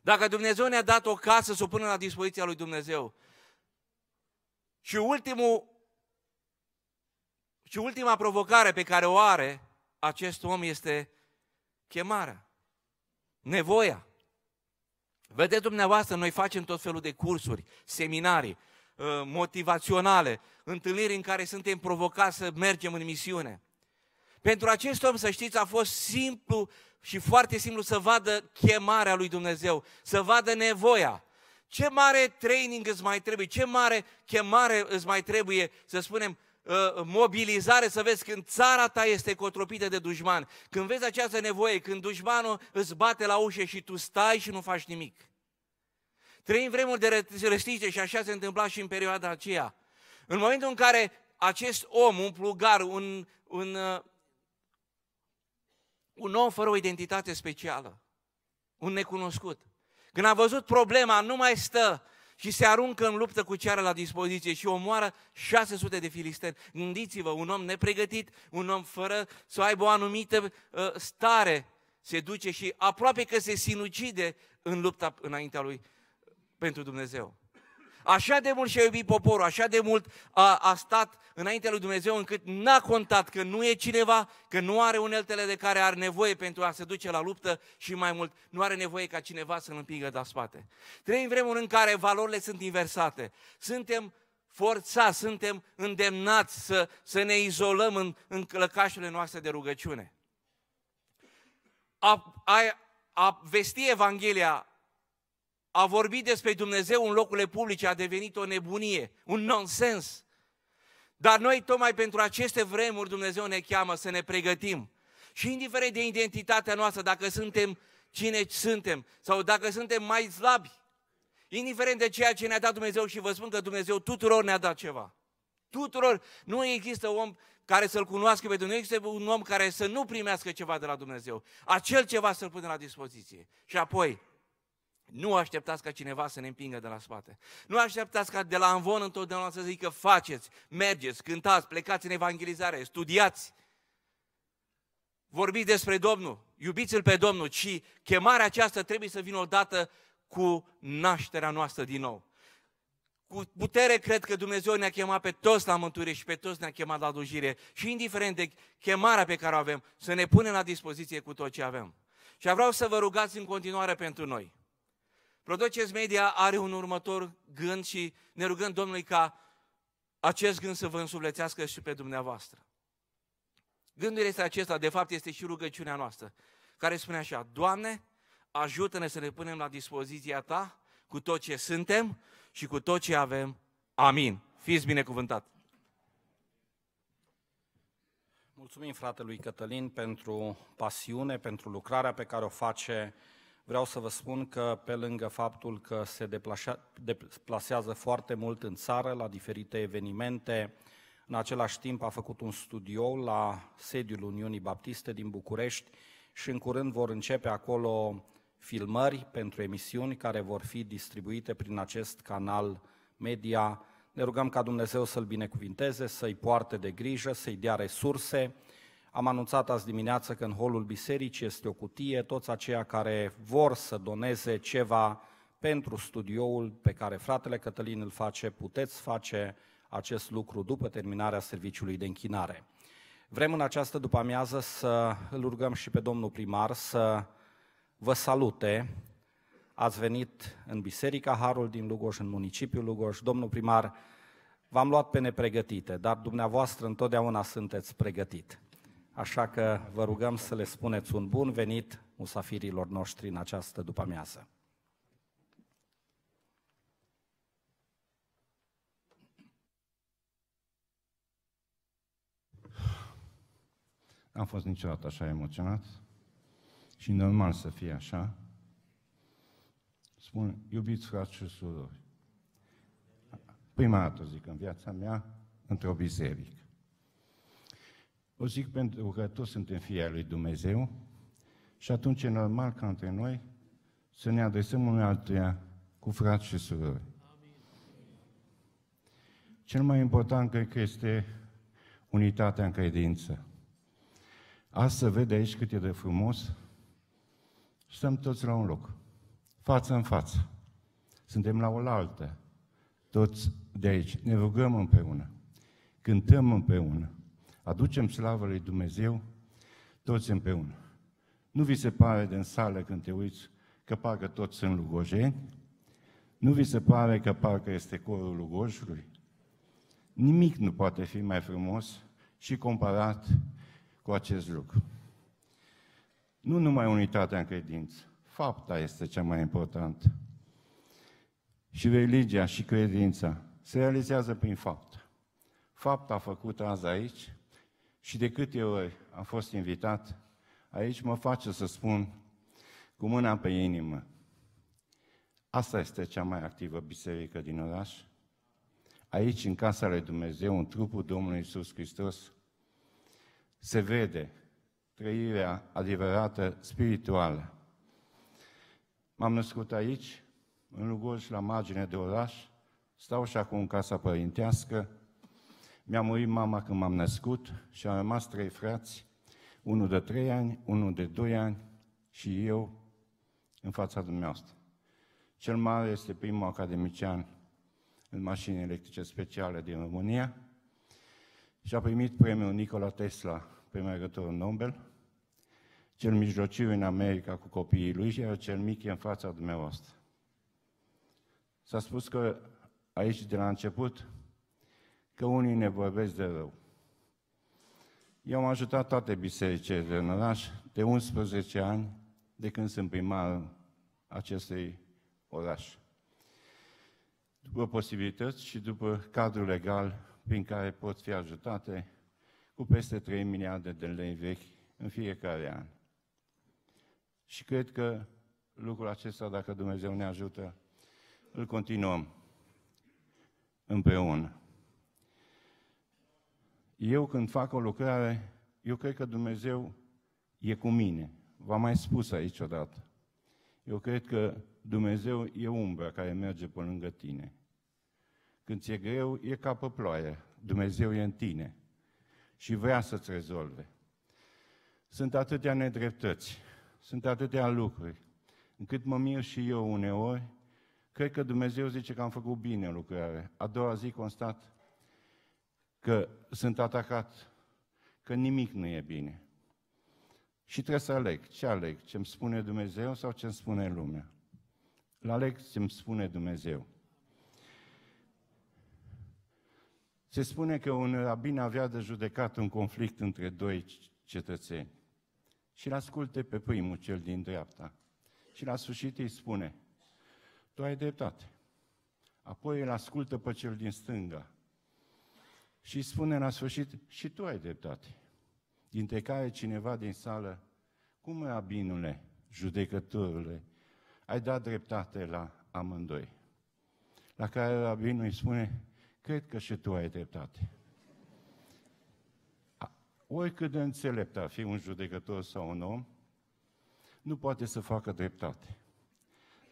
dacă Dumnezeu ne-a dat o casă să o pună la dispoziția lui Dumnezeu, și ultimul și ultima provocare pe care o are acest om este chemarea, nevoia. Vedeți dumneavoastră, noi facem tot felul de cursuri, seminarii, uh, motivaționale, întâlniri în care suntem provocați să mergem în misiune. Pentru acest om, să știți, a fost simplu și foarte simplu să vadă chemarea lui Dumnezeu, să vadă nevoia. Ce mare training îți mai trebuie, ce mare chemare îți mai trebuie, să spunem, Uh, mobilizare să vezi când țara ta este cotropită de dușman, când vezi această nevoie, când dușmanul îți bate la ușă și tu stai și nu faci nimic. Trăim vremuri de restricție și așa se întâmpla și în perioada aceea. În momentul în care acest om, un plugar, un, un, uh, un om fără o identitate specială, un necunoscut, când a văzut problema, nu mai stă și se aruncă în luptă cu ceara la dispoziție și omoară 600 de filisteni. Gândiți-vă, un om nepregătit, un om fără să aibă o anumită uh, stare, se duce și aproape că se sinucide în lupta înaintea lui pentru Dumnezeu. Așa de mult și-a iubit poporul, așa de mult a, a stat înaintea lui Dumnezeu încât n-a contat că nu e cineva, că nu are uneltele de care are nevoie pentru a se duce la luptă și mai mult, nu are nevoie ca cineva să-l împingă de spate. Trăim vremuri în care valorile sunt inversate. Suntem forțați, suntem îndemnați să, să ne izolăm în, în clăcașurile noastre de rugăciune. A, a, a vesti Evanghelia a vorbi despre Dumnezeu în locurile publice a devenit o nebunie, un nonsens. Dar noi tocmai pentru aceste vremuri Dumnezeu ne cheamă să ne pregătim. Și indiferent de identitatea noastră, dacă suntem cine suntem sau dacă suntem mai slabi, indiferent de ceea ce ne-a dat Dumnezeu și vă spun că Dumnezeu tuturor ne-a dat ceva. Tuturor, nu există om care să-L cunoască pe Dumnezeu, există un om care să nu primească ceva de la Dumnezeu. Acel ceva să-L pune la dispoziție. Și apoi, nu așteptați ca cineva să ne împingă de la spate. Nu așteptați ca de la învon întotdeauna să zică faceți, mergeți, cântați, plecați în evangelizare, studiați. Vorbiți despre Domnul, iubiți-L pe Domnul și chemarea aceasta trebuie să vină odată cu nașterea noastră din nou. Cu putere cred că Dumnezeu ne-a chemat pe toți la mântuire și pe toți ne-a chemat la dujire și indiferent de chemarea pe care o avem, să ne punem la dispoziție cu tot ce avem. Și vreau să vă rugați în continuare pentru noi. Prodoces Media are un următor gând și ne rugăm Domnului ca acest gând să vă însuflețească și pe dumneavoastră. Gândul este acesta, de fapt este și rugăciunea noastră, care spune așa, Doamne, ajută-ne să ne punem la dispoziția Ta cu tot ce suntem și cu tot ce avem. Amin. Fiți binecuvântat! Mulțumim fratelui Cătălin pentru pasiune, pentru lucrarea pe care o face Vreau să vă spun că pe lângă faptul că se deplasează foarte mult în țară la diferite evenimente, în același timp a făcut un studio la sediul Uniunii Baptiste din București și în curând vor începe acolo filmări pentru emisiuni care vor fi distribuite prin acest canal media. Ne rugăm ca Dumnezeu să-l binecuvinteze, să-i poarte de grijă, să-i dea resurse, Am anunțat azi dimineață că în holul bisericii este o cutie, toți aceia care vor să doneze ceva pentru studioul pe care fratele Cătălin îl face, puteți face acest lucru după terminarea serviciului de închinare. Vrem în această după-amiază să îl rugăm și pe domnul primar să vă salute. Ați venit în Biserica Harul din Lugoj, în municipiul Lugoj. Domnul primar, v-am luat pe nepregătite, dar dumneavoastră întotdeauna sunteți pregătit. Așa că vă rugăm să le spuneți un bun venit musafirilor noștri în această după-amiază. Am fost niciodată așa emoționat și normal să fie așa. Spun, iubiți frați și surori, prima dată zic în viața mea, într-o biserică. O zic pentru că toți suntem fii ai lui Dumnezeu și atunci e normal ca între noi să ne adresăm unul altuia cu frați și surori. Cel mai important cred că este unitatea în credință. Azi se vede aici cât e de frumos. Stăm toți la un loc, față în față. Suntem la oaltă, toți de aici. Ne rugăm împreună, cântăm împreună, aducem slavă lui Dumnezeu, toți împreună. Nu vi se pare din sală când te uiți că parcă toți sunt lugojeni? Nu vi se pare că parcă este corul lugojului? Nimic nu poate fi mai frumos și comparat cu acest lucru. Nu numai unitatea în credință, fapta este cea mai importantă. Și religia și credința se realizează prin fapt. Fapta a făcut azi aici și de câte ori am fost invitat, aici mă face să spun cu mâna pe inimă, asta este cea mai activă biserică din oraș. Aici, în casa lui Dumnezeu, în trupul Domnului Isus Hristos, se vede trăirea adevărată spirituală. M-am născut aici, în Lugoj, la margine de oraș, stau și acum în casa părintească. Mi-a murit mama când m-am născut și am rămas trei frați, unul de trei ani, unul de doi ani și eu în fața dumneavoastră. Cel mare este primul academician în mașini electrice speciale din România, și a primit premiul Nikola Tesla pe mergătorul Nobel, cel mijlociu în America cu copiii lui, iar cel mic e în fața dumneavoastră. S-a spus că aici de la început că unii ne vorbesc de rău. Eu am ajutat toate bisericile din oraș de 11 ani de când sunt primar acestui oraș. După posibilități și după cadrul legal prin care pot fi ajutate cu peste 3 miliarde de lei vechi în fiecare an. Și cred că lucrul acesta, dacă Dumnezeu ne ajută, îl continuăm împreună. Eu când fac o lucrare, eu cred că Dumnezeu e cu mine. V-am mai spus aici odată. Eu cred că Dumnezeu e umbra care merge pe lângă tine. Când ți-e greu, e ca pe ploaie. Dumnezeu e în tine și vrea să-ți rezolve. Sunt atâtea nedreptăți, sunt atâtea lucruri, încât mă mir și eu uneori, cred că Dumnezeu zice că am făcut bine în lucrare. A doua zi constat că sunt atacat, că nimic nu e bine. Și trebuie să aleg. Ce aleg? Ce-mi spune Dumnezeu sau ce-mi spune lumea? La aleg ce-mi spune Dumnezeu. Se spune că un rabin avea de judecat un conflict între doi cetățeni și l asculte pe primul, cel din dreapta. Și la sfârșit îi spune, tu ai dreptate. Apoi îl ascultă pe cel din stânga și îi spune la sfârșit, și tu ai dreptate. Dintre care cineva din sală, cum rabinule, judecătorule, ai dat dreptate la amândoi? La care rabinul îi spune, cred că și tu ai dreptate. Oricât de înțelept ar fi un judecător sau un om, nu poate să facă dreptate.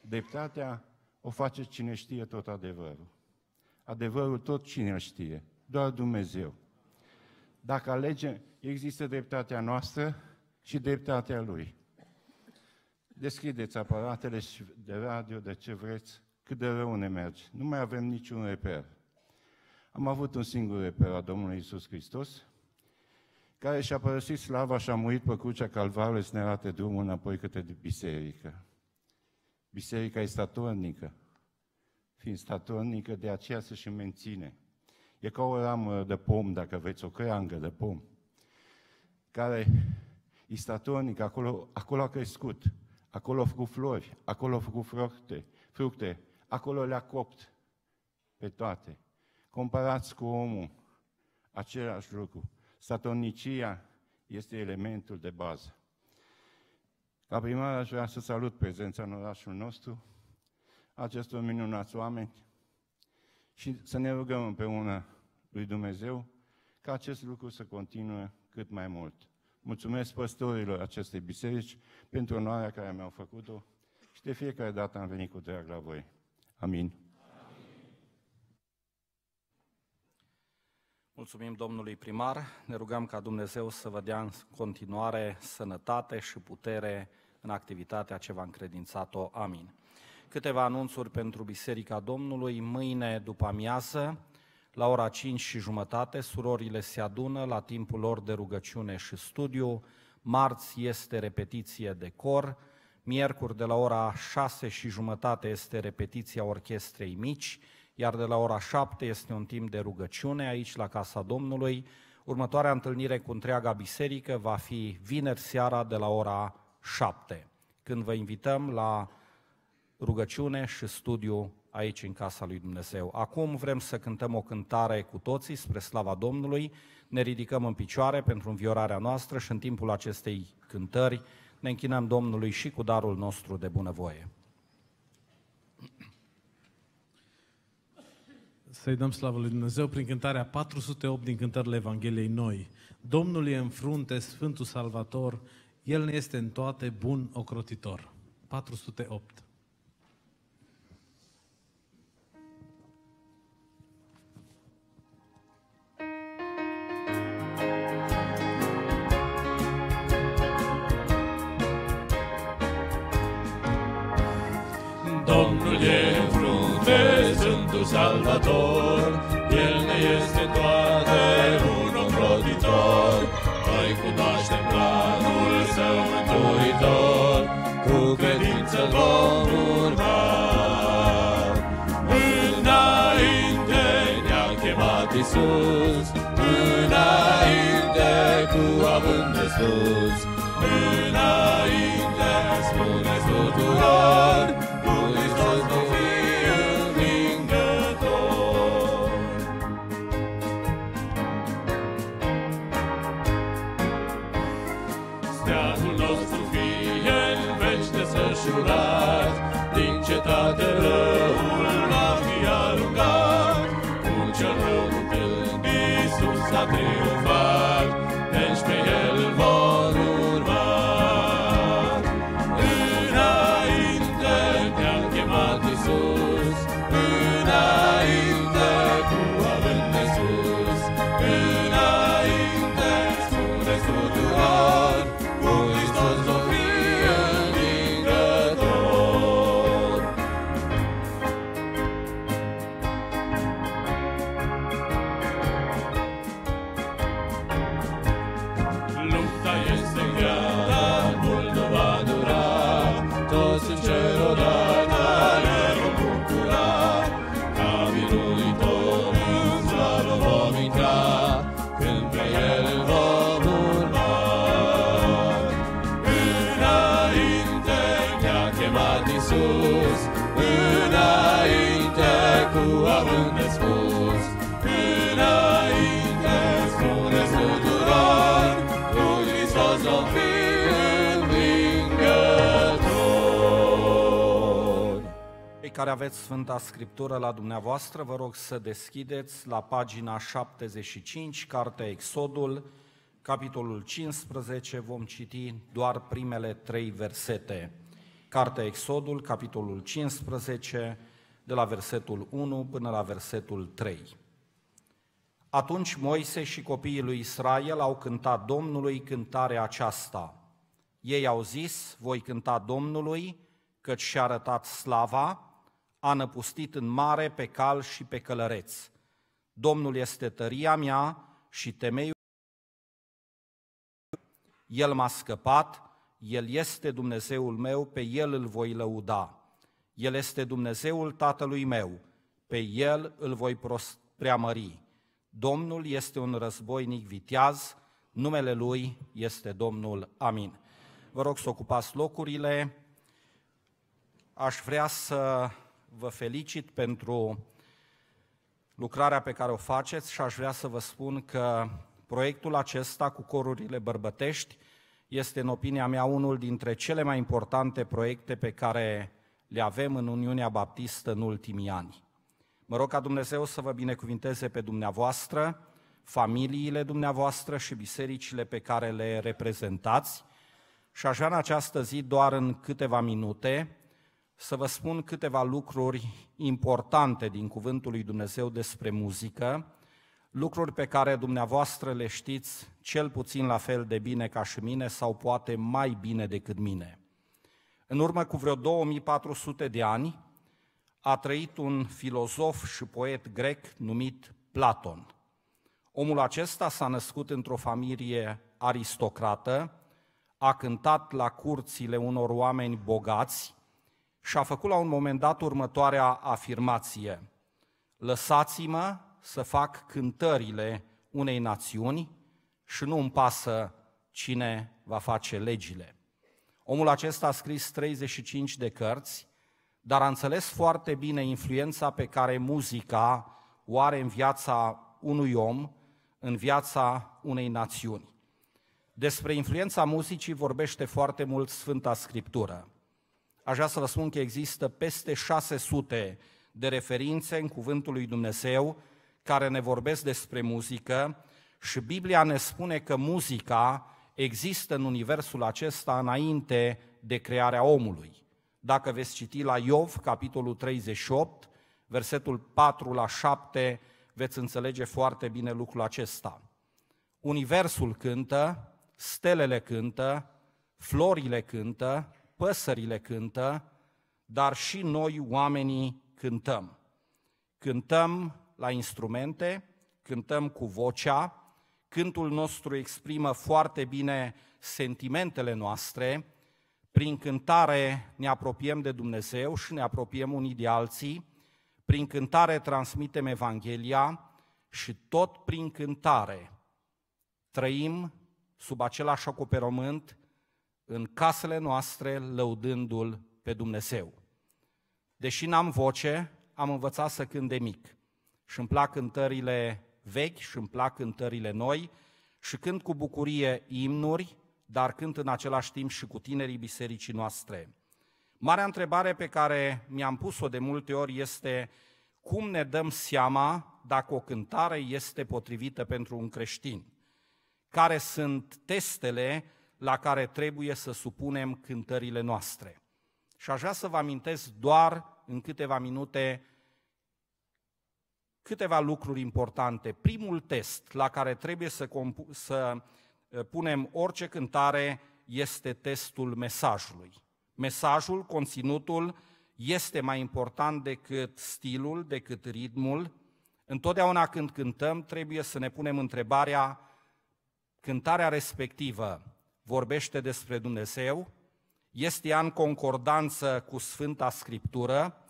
Dreptatea o face cine știe tot adevărul. Adevărul tot cine îl știe, doar Dumnezeu. Dacă alegem, există dreptatea noastră și dreptatea Lui. Deschideți aparatele de radio, de ce vreți, cât de rău ne merge. Nu mai avem niciun reper. Am avut un singur reper a Domnului Isus Hristos, care și-a părăsit slava și a murit pe crucea Calvarului să ne arate drumul înapoi către biserică. Biserica e statornică. Fiind statornică, de aceea să și menține. E ca o ramă de pom, dacă vreți, o creangă de pom, care e statornică, acolo, acolo a crescut, acolo a făcut flori, acolo a făcut fructe, fructe, acolo le-a copt pe toate. Comparați cu omul, același lucru. Statornicia este elementul de bază. Ca primar aș vrea să salut prezența în orașul nostru, acestor minunați oameni și să ne rugăm împreună lui Dumnezeu ca acest lucru să continue cât mai mult. Mulțumesc păstorilor acestei biserici pentru onoarea care mi-au făcut-o și de fiecare dată am venit cu drag la voi. Amin. Mulțumim domnului primar, ne rugăm ca Dumnezeu să vă dea în continuare sănătate și putere în activitatea ce v-a încredințat-o. Amin. Câteva anunțuri pentru Biserica Domnului. Mâine după amiază, la ora 5 și jumătate, surorile se adună la timpul lor de rugăciune și studiu. Marți este repetiție de cor. Miercuri de la ora 6 și jumătate este repetiția orchestrei mici, iar de la ora 7 este un timp de rugăciune aici la Casa Domnului. Următoarea întâlnire cu întreaga biserică va fi vineri seara de la ora 7, când vă invităm la rugăciune și studiu aici în casa lui Dumnezeu. Acum vrem să cântăm o cântare cu toții spre slava Domnului, ne ridicăm în picioare pentru înviorarea noastră și în timpul acestei cântări ne închinăm Domnului și cu darul nostru de bunăvoie. Să-i dăm slavă lui Dumnezeu prin cântarea 408 din cântările Evangheliei Noi. Domnul e în frunte, Sfântul Salvator, El ne este în toate bun ocrotitor. 408. Salvator, El ne este toate un ocrotitor. Noi cunoaștem planul Său mântuitor, cu credință vom urma. Înainte ne-a chemat Iisus, înainte cu avânt de care aveți Sfânta Scriptură la dumneavoastră, vă rog să deschideți la pagina 75, Cartea Exodul, capitolul 15, vom citi doar primele trei versete. Cartea Exodul, capitolul 15, de la versetul 1 până la versetul 3. Atunci Moise și copiii lui Israel au cântat Domnului cântarea aceasta. Ei au zis, voi cânta Domnului, căci și-a arătat slava, a năpustit în mare pe cal și pe călăreț. Domnul este tăria mea și temeiul. El m-a scăpat, El este Dumnezeul meu, pe El îl voi lăuda. El este Dumnezeul Tatălui meu, pe El îl voi preamări. Domnul este un războinic viteaz, numele Lui este Domnul. Amin. Vă rog să ocupați locurile. Aș vrea să vă felicit pentru lucrarea pe care o faceți și aș vrea să vă spun că proiectul acesta cu corurile bărbătești este, în opinia mea, unul dintre cele mai importante proiecte pe care le avem în Uniunea Baptistă în ultimii ani. Mă rog ca Dumnezeu să vă binecuvinteze pe dumneavoastră, familiile dumneavoastră și bisericile pe care le reprezentați și aș vrea în această zi doar în câteva minute să vă spun câteva lucruri importante din Cuvântul lui Dumnezeu despre muzică, lucruri pe care dumneavoastră le știți cel puțin la fel de bine ca și mine sau poate mai bine decât mine. În urmă cu vreo 2400 de ani a trăit un filozof și poet grec numit Platon. Omul acesta s-a născut într-o familie aristocrată, a cântat la curțile unor oameni bogați și a făcut la un moment dat următoarea afirmație. Lăsați-mă să fac cântările unei națiuni și nu îmi pasă cine va face legile. Omul acesta a scris 35 de cărți, dar a înțeles foarte bine influența pe care muzica o are în viața unui om, în viața unei națiuni. Despre influența muzicii vorbește foarte mult Sfânta Scriptură. Aș vrea să vă spun că există peste 600 de referințe în Cuvântul lui Dumnezeu care ne vorbesc despre muzică și Biblia ne spune că muzica există în universul acesta înainte de crearea omului. Dacă veți citi la Iov, capitolul 38, versetul 4 la 7, veți înțelege foarte bine lucrul acesta. Universul cântă, stelele cântă, florile cântă, păsările cântă, dar și noi, oamenii, cântăm. Cântăm la instrumente, cântăm cu vocea, cântul nostru exprimă foarte bine sentimentele noastre, prin cântare ne apropiem de Dumnezeu și ne apropiem unii de alții, prin cântare transmitem Evanghelia și tot prin cântare trăim sub același acoperământ în casele noastre lăudându-L pe Dumnezeu. Deși n-am voce, am învățat să cânt de mic și îmi plac cântările vechi și îmi plac cântările noi și cânt cu bucurie imnuri, dar cânt în același timp și cu tinerii bisericii noastre. Marea întrebare pe care mi-am pus-o de multe ori este cum ne dăm seama dacă o cântare este potrivită pentru un creștin? Care sunt testele la care trebuie să supunem cântările noastre? Și aș vrea să vă amintesc doar în câteva minute câteva lucruri importante. Primul test la care trebuie să, compu- să uh, punem orice cântare este testul mesajului. Mesajul, conținutul, este mai important decât stilul, decât ritmul. Întotdeauna când cântăm, trebuie să ne punem întrebarea, cântarea respectivă vorbește despre Dumnezeu, este ea în concordanță cu Sfânta Scriptură,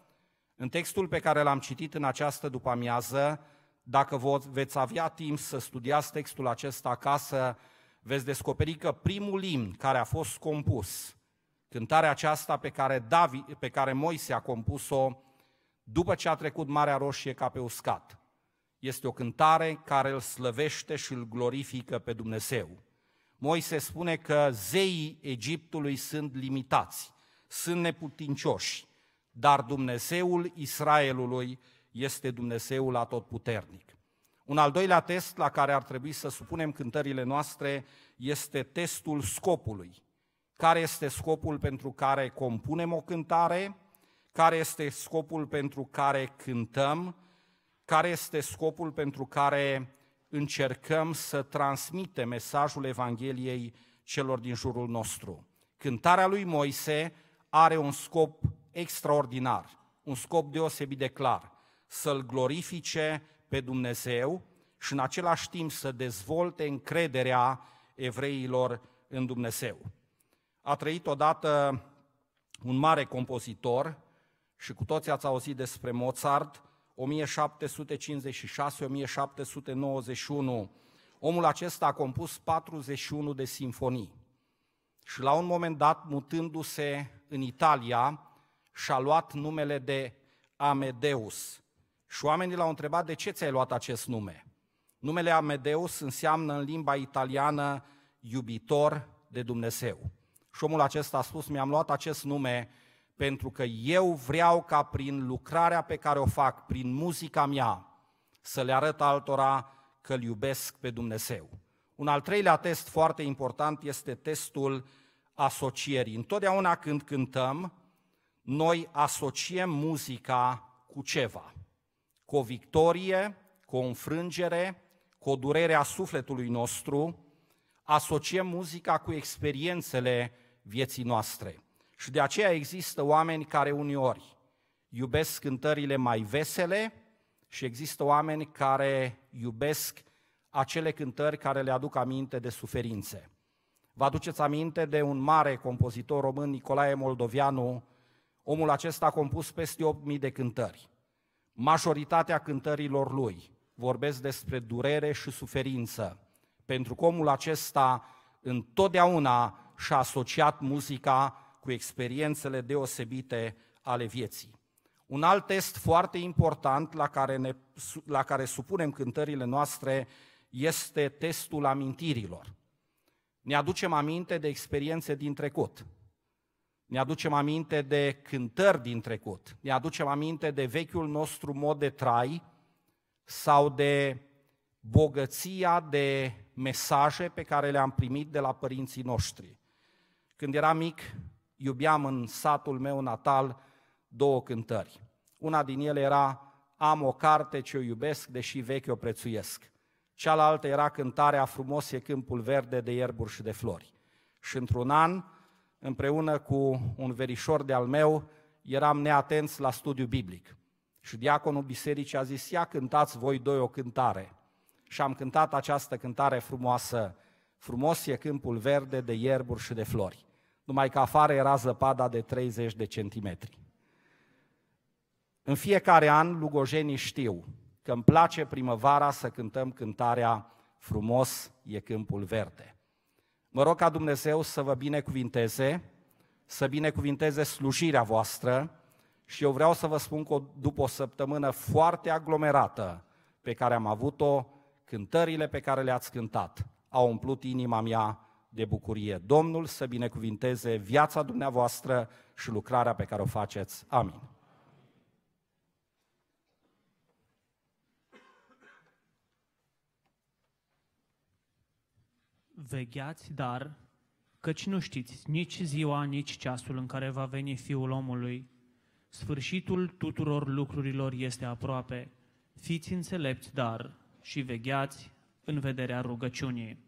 în textul pe care l-am citit în această după-amiază, dacă veți avea timp să studiați textul acesta acasă, veți descoperi că primul limn care a fost compus, cântarea aceasta pe care, David, pe care Moise a compus-o după ce a trecut Marea Roșie ca pe uscat, este o cântare care îl slăvește și îl glorifică pe Dumnezeu. Moise spune că zeii Egiptului sunt limitați, sunt neputincioși, dar Dumnezeul Israelului este Dumnezeul atotputernic. Un al doilea test la care ar trebui să supunem cântările noastre este testul scopului. Care este scopul pentru care compunem o cântare? Care este scopul pentru care cântăm? Care este scopul pentru care încercăm să transmitem mesajul Evangheliei celor din jurul nostru. Cântarea lui Moise are un scop extraordinar, un scop deosebit de clar, să-L glorifice pe Dumnezeu și în același timp să dezvolte încrederea evreilor în Dumnezeu. A trăit odată un mare compozitor și cu toții ați auzit despre Mozart, 1756-1791. Omul acesta a compus 41 de sinfonii. Și la un moment dat, mutându-se în Italia, și-a luat numele de Amedeus. Și oamenii l-au întrebat de ce ți-ai luat acest nume. Numele Amedeus înseamnă în limba italiană iubitor de Dumnezeu. Și omul acesta a spus, mi-am luat acest nume pentru că eu vreau ca prin lucrarea pe care o fac, prin muzica mea, să le arăt altora că îl iubesc pe Dumnezeu. Un al treilea test foarte important este testul asocierii. Întotdeauna când cântăm, noi asociem muzica cu ceva. Cu o victorie, cu o înfrângere, cu o durere a sufletului nostru, asociem muzica cu experiențele vieții noastre. Și de aceea există oameni care uneori iubesc cântările mai vesele și există oameni care iubesc acele cântări care le aduc aminte de suferințe. Vă aduceți aminte de un mare compozitor român, Nicolae Moldovianu, omul acesta a compus peste 8.000 de cântări. Majoritatea cântărilor lui vorbesc despre durere și suferință, pentru că omul acesta întotdeauna și-a asociat muzica cu experiențele deosebite ale vieții. Un alt test foarte important la care, ne, la care supunem cântările noastre este testul amintirilor. Ne aducem aminte de experiențe din trecut. Ne aducem aminte de cântări din trecut. Ne aducem aminte de vechiul nostru mod de trai sau de bogăția de mesaje pe care le-am primit de la părinții noștri. Când eram mic, iubeam în satul meu natal două cântări. Una din ele era Am o carte ce o iubesc, deși vechi o prețuiesc. Cealaltă era cântarea Frumos e câmpul verde de ierburi și de flori. Și într-un an, împreună cu un verișor de-al meu, eram neatenți la studiu biblic. Și diaconul bisericii a zis, ia cântați voi doi o cântare. Și am cântat această cântare frumoasă, Frumos e câmpul verde de ierburi și de flori numai că afară era zăpada de 30 de centimetri. În fiecare an, lugojenii știu că îmi place primăvara să cântăm cântarea Frumos e câmpul verde. Mă rog ca Dumnezeu să vă binecuvinteze, să binecuvinteze slujirea voastră și eu vreau să vă spun că după o săptămână foarte aglomerată pe care am avut-o, cântările pe care le-ați cântat au umplut inima mea de bucurie. Domnul să binecuvinteze viața dumneavoastră și lucrarea pe care o faceți. Amin. Vegheați, dar, căci nu știți nici ziua, nici ceasul în care va veni Fiul omului. Sfârșitul tuturor lucrurilor este aproape. Fiți înțelepți, dar, și vegheați în vederea rugăciunii.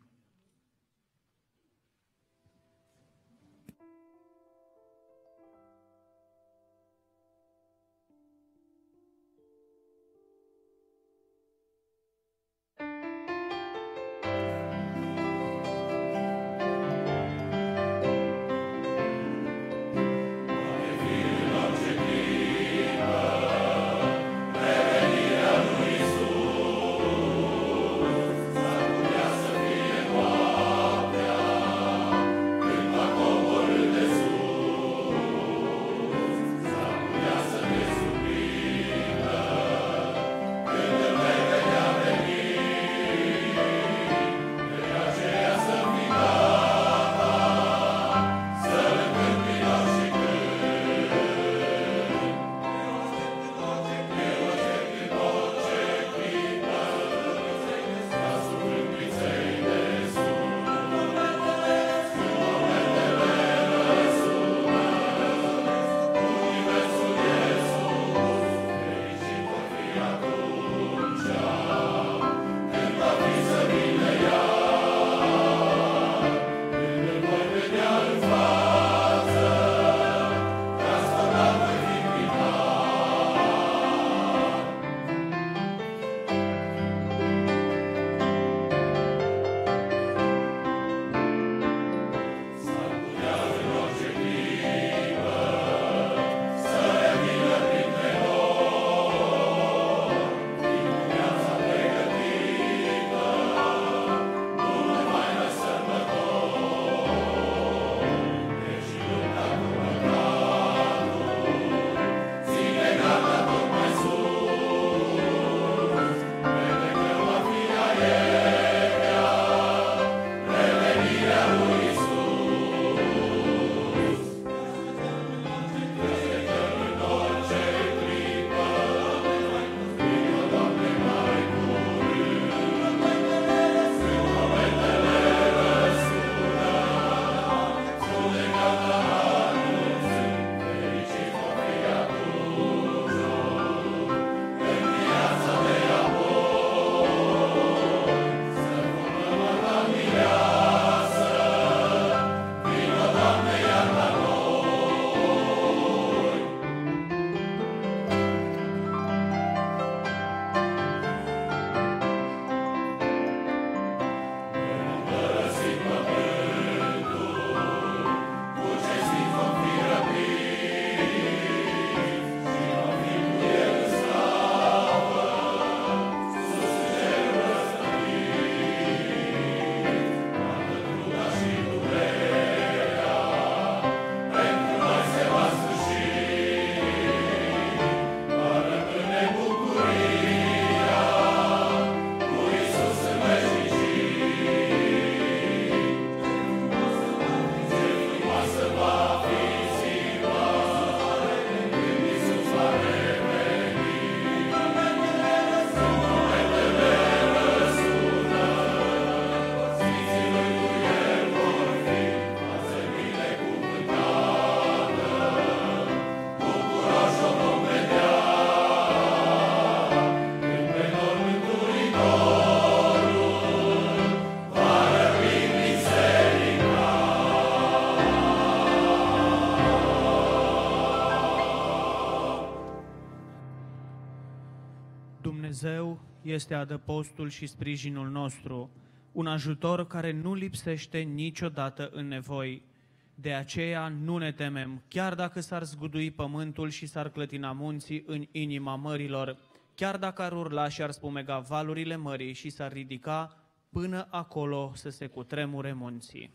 Este adăpostul și sprijinul nostru, un ajutor care nu lipsește niciodată în nevoi. De aceea nu ne temem, chiar dacă s-ar zgudui pământul și s-ar clătina munții în inima mărilor, chiar dacă ar urla și ar spumega valurile mării și s-ar ridica până acolo să se cutremure munții.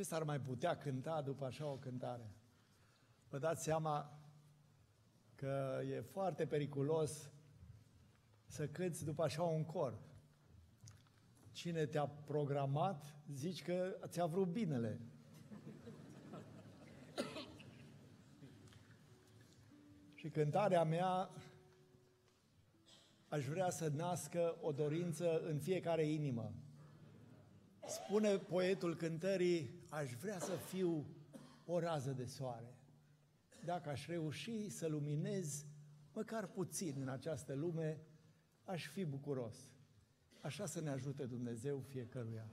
Ce s-ar mai putea cânta după așa o cântare? Vă dați seama că e foarte periculos să cânți după așa un cor. Cine te-a programat, zici că ți-a vrut binele. Și cântarea mea aș vrea să nască o dorință în fiecare inimă. Spune poetul cântării, aș vrea să fiu o rază de soare. Dacă aș reuși să luminez măcar puțin în această lume, aș fi bucuros. Așa să ne ajute Dumnezeu fiecăruia.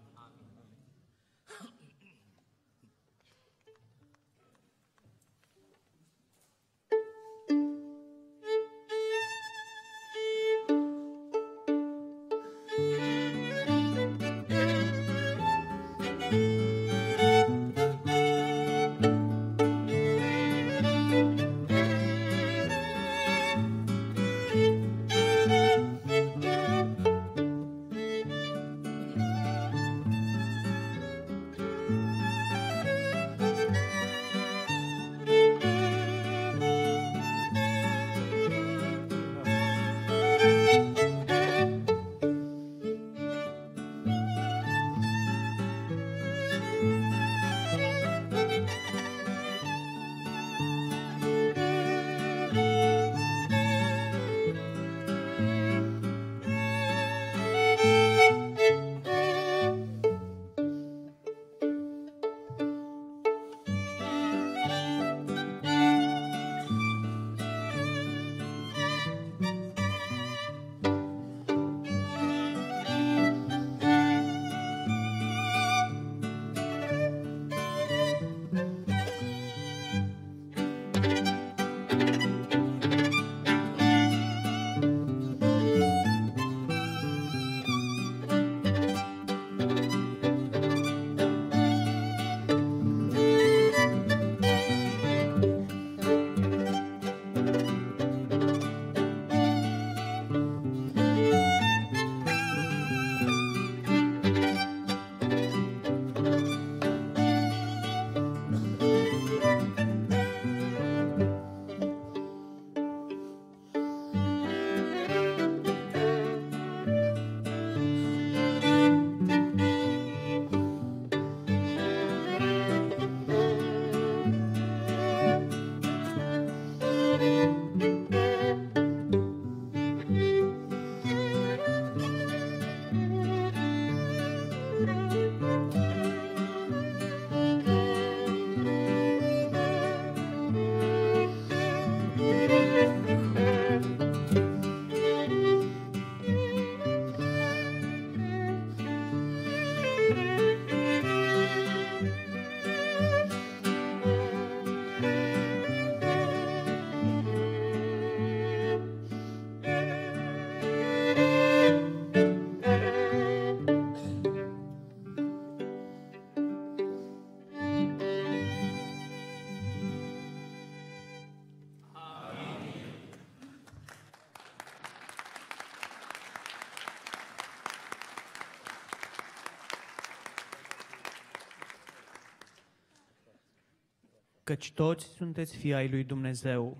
Căci toți sunteți fii ai lui Dumnezeu,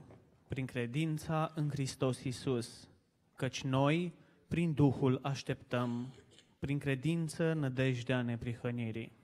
prin credința în Hristos Isus, căci noi, prin Duhul, așteptăm, prin credință, nădejdea neprihănirii.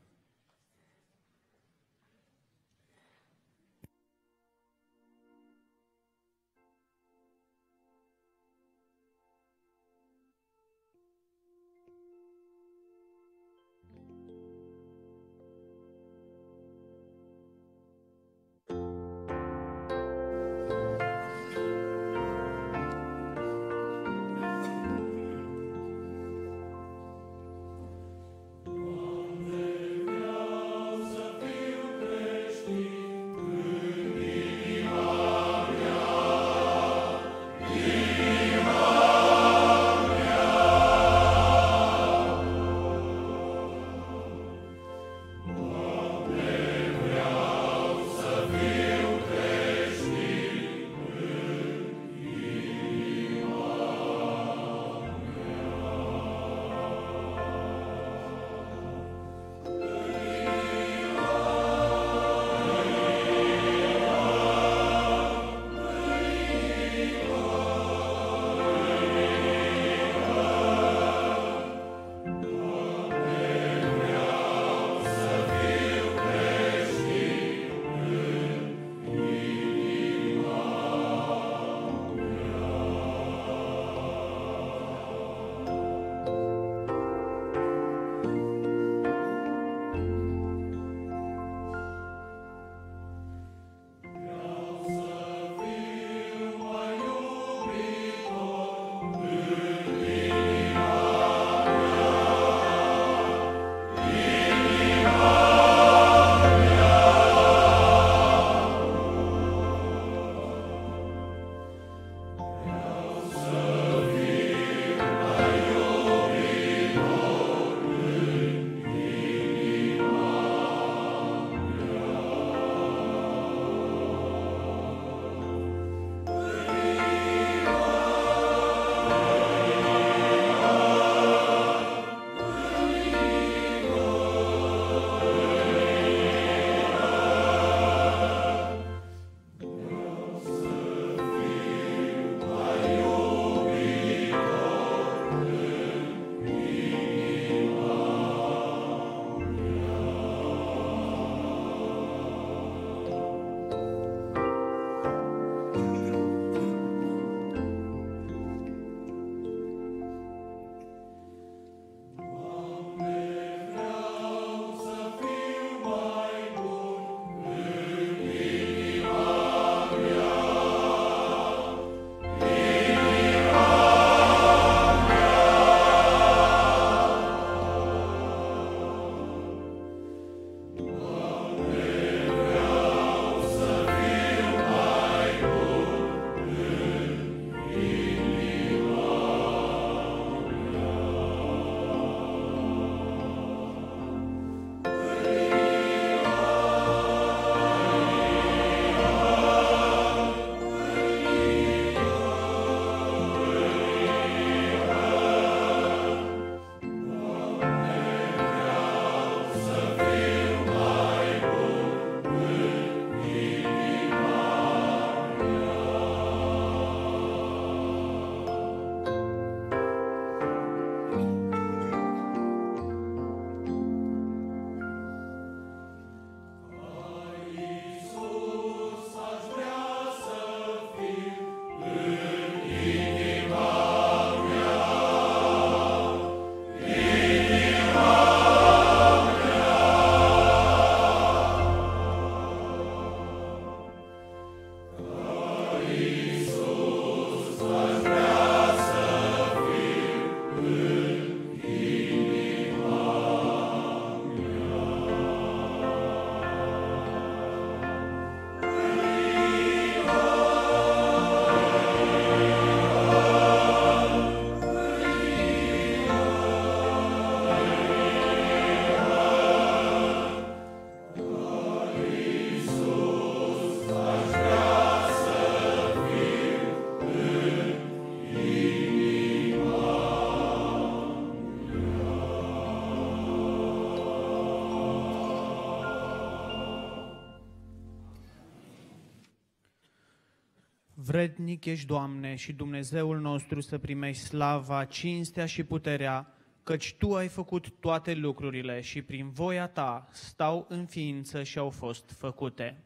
Vrednic ești, Doamne, și Dumnezeul nostru să primești slava, cinstea și puterea, căci Tu ai făcut toate lucrurile și prin voia Ta stau în ființă și au fost făcute.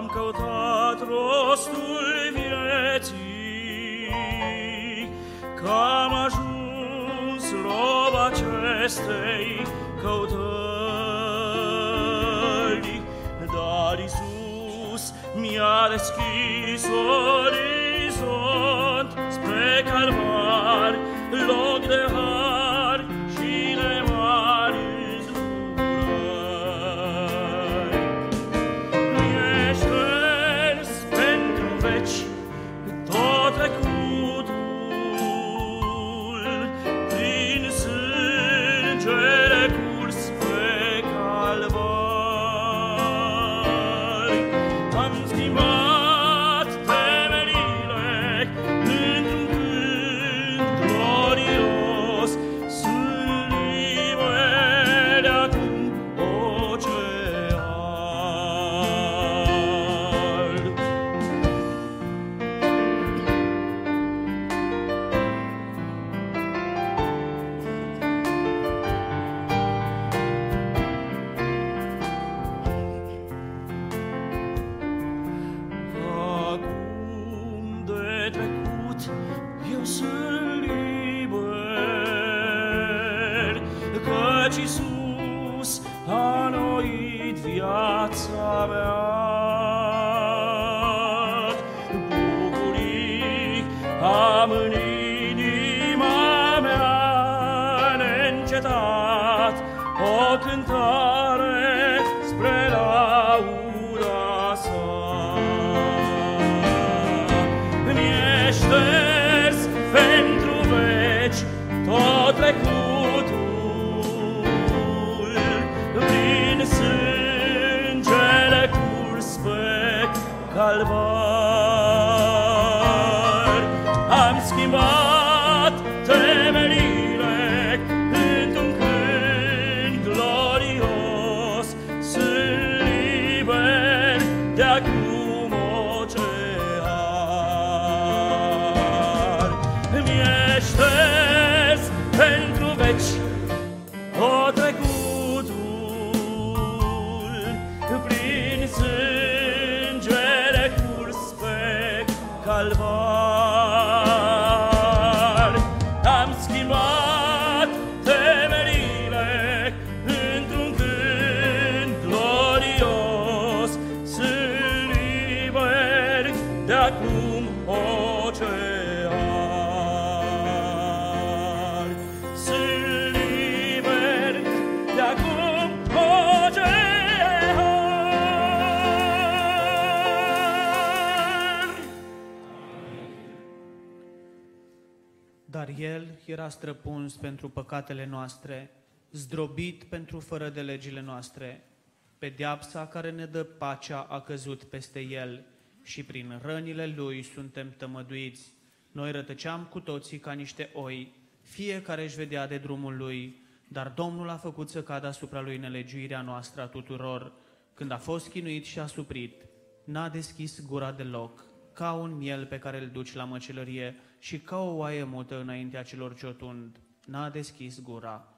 Am căutat rostul vieții, că am ajuns rob acestei căutări. Dar Iisus mi-a deschis străpuns pentru păcatele noastre, zdrobit pentru fără de legile noastre. Pedeapsa care ne dă pacea a căzut peste el și prin rănile lui suntem tămăduiți. Noi rătăceam cu toții ca niște oi, fiecare își vedea de drumul lui, dar Domnul a făcut să cadă asupra lui nelegiuirea noastră a tuturor. Când a fost chinuit și asuprit, n-a deschis gura deloc, ca un miel pe care îl duci la măcelărie și ca o oaie mută înaintea celor ce o tund. N-a deschis gura.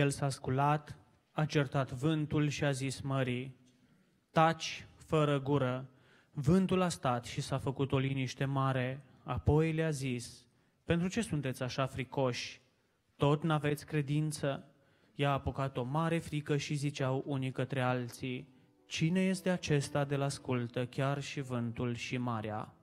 El s-a sculat, a certat vântul și a zis mării, taci fără gură. Vântul a stat și s-a făcut o liniște mare, apoi le-a zis, pentru ce sunteți așa fricoși? Tot n-aveți credință? I-a apucat o mare frică și ziceau unii către alții, Cine este acesta de la ascultă chiar și vântul și marea?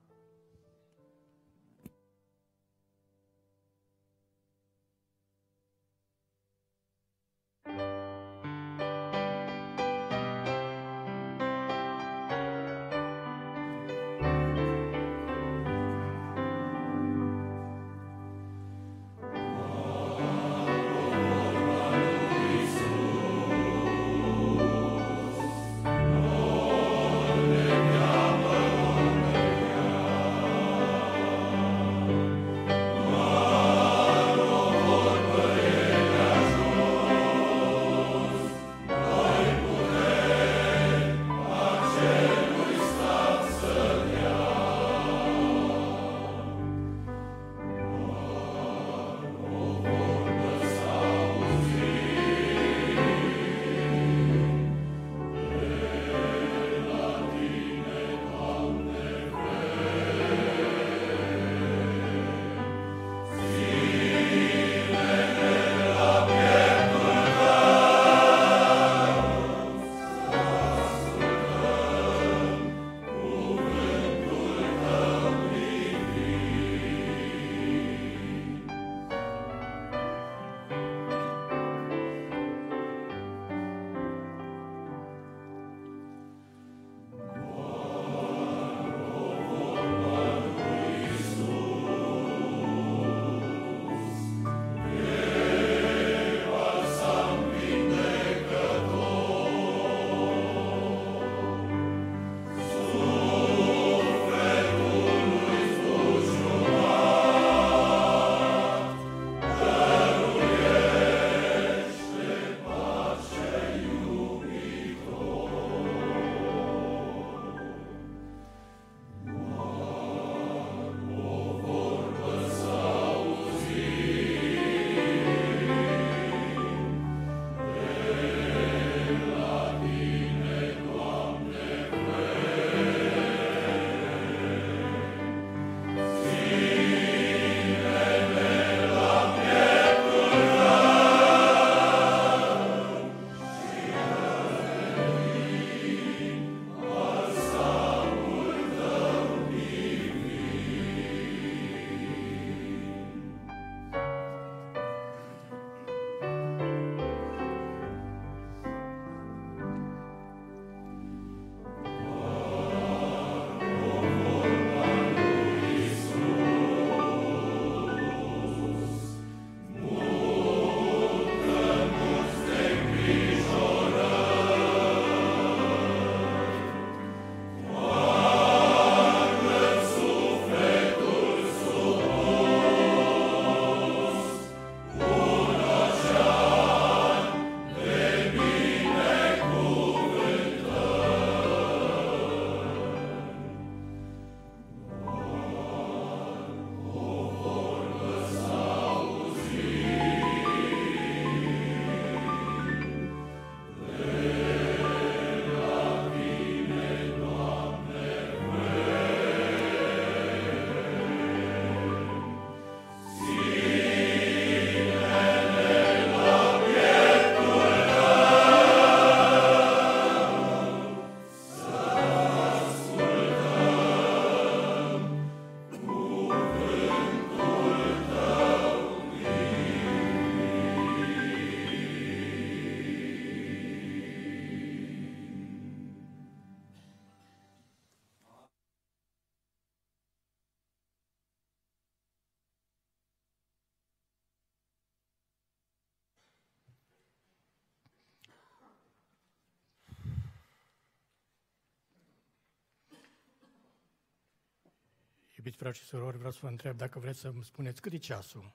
Iubiți frați și surori, vreau să vă întreb dacă vreți să îmi spuneți cât e ceasul.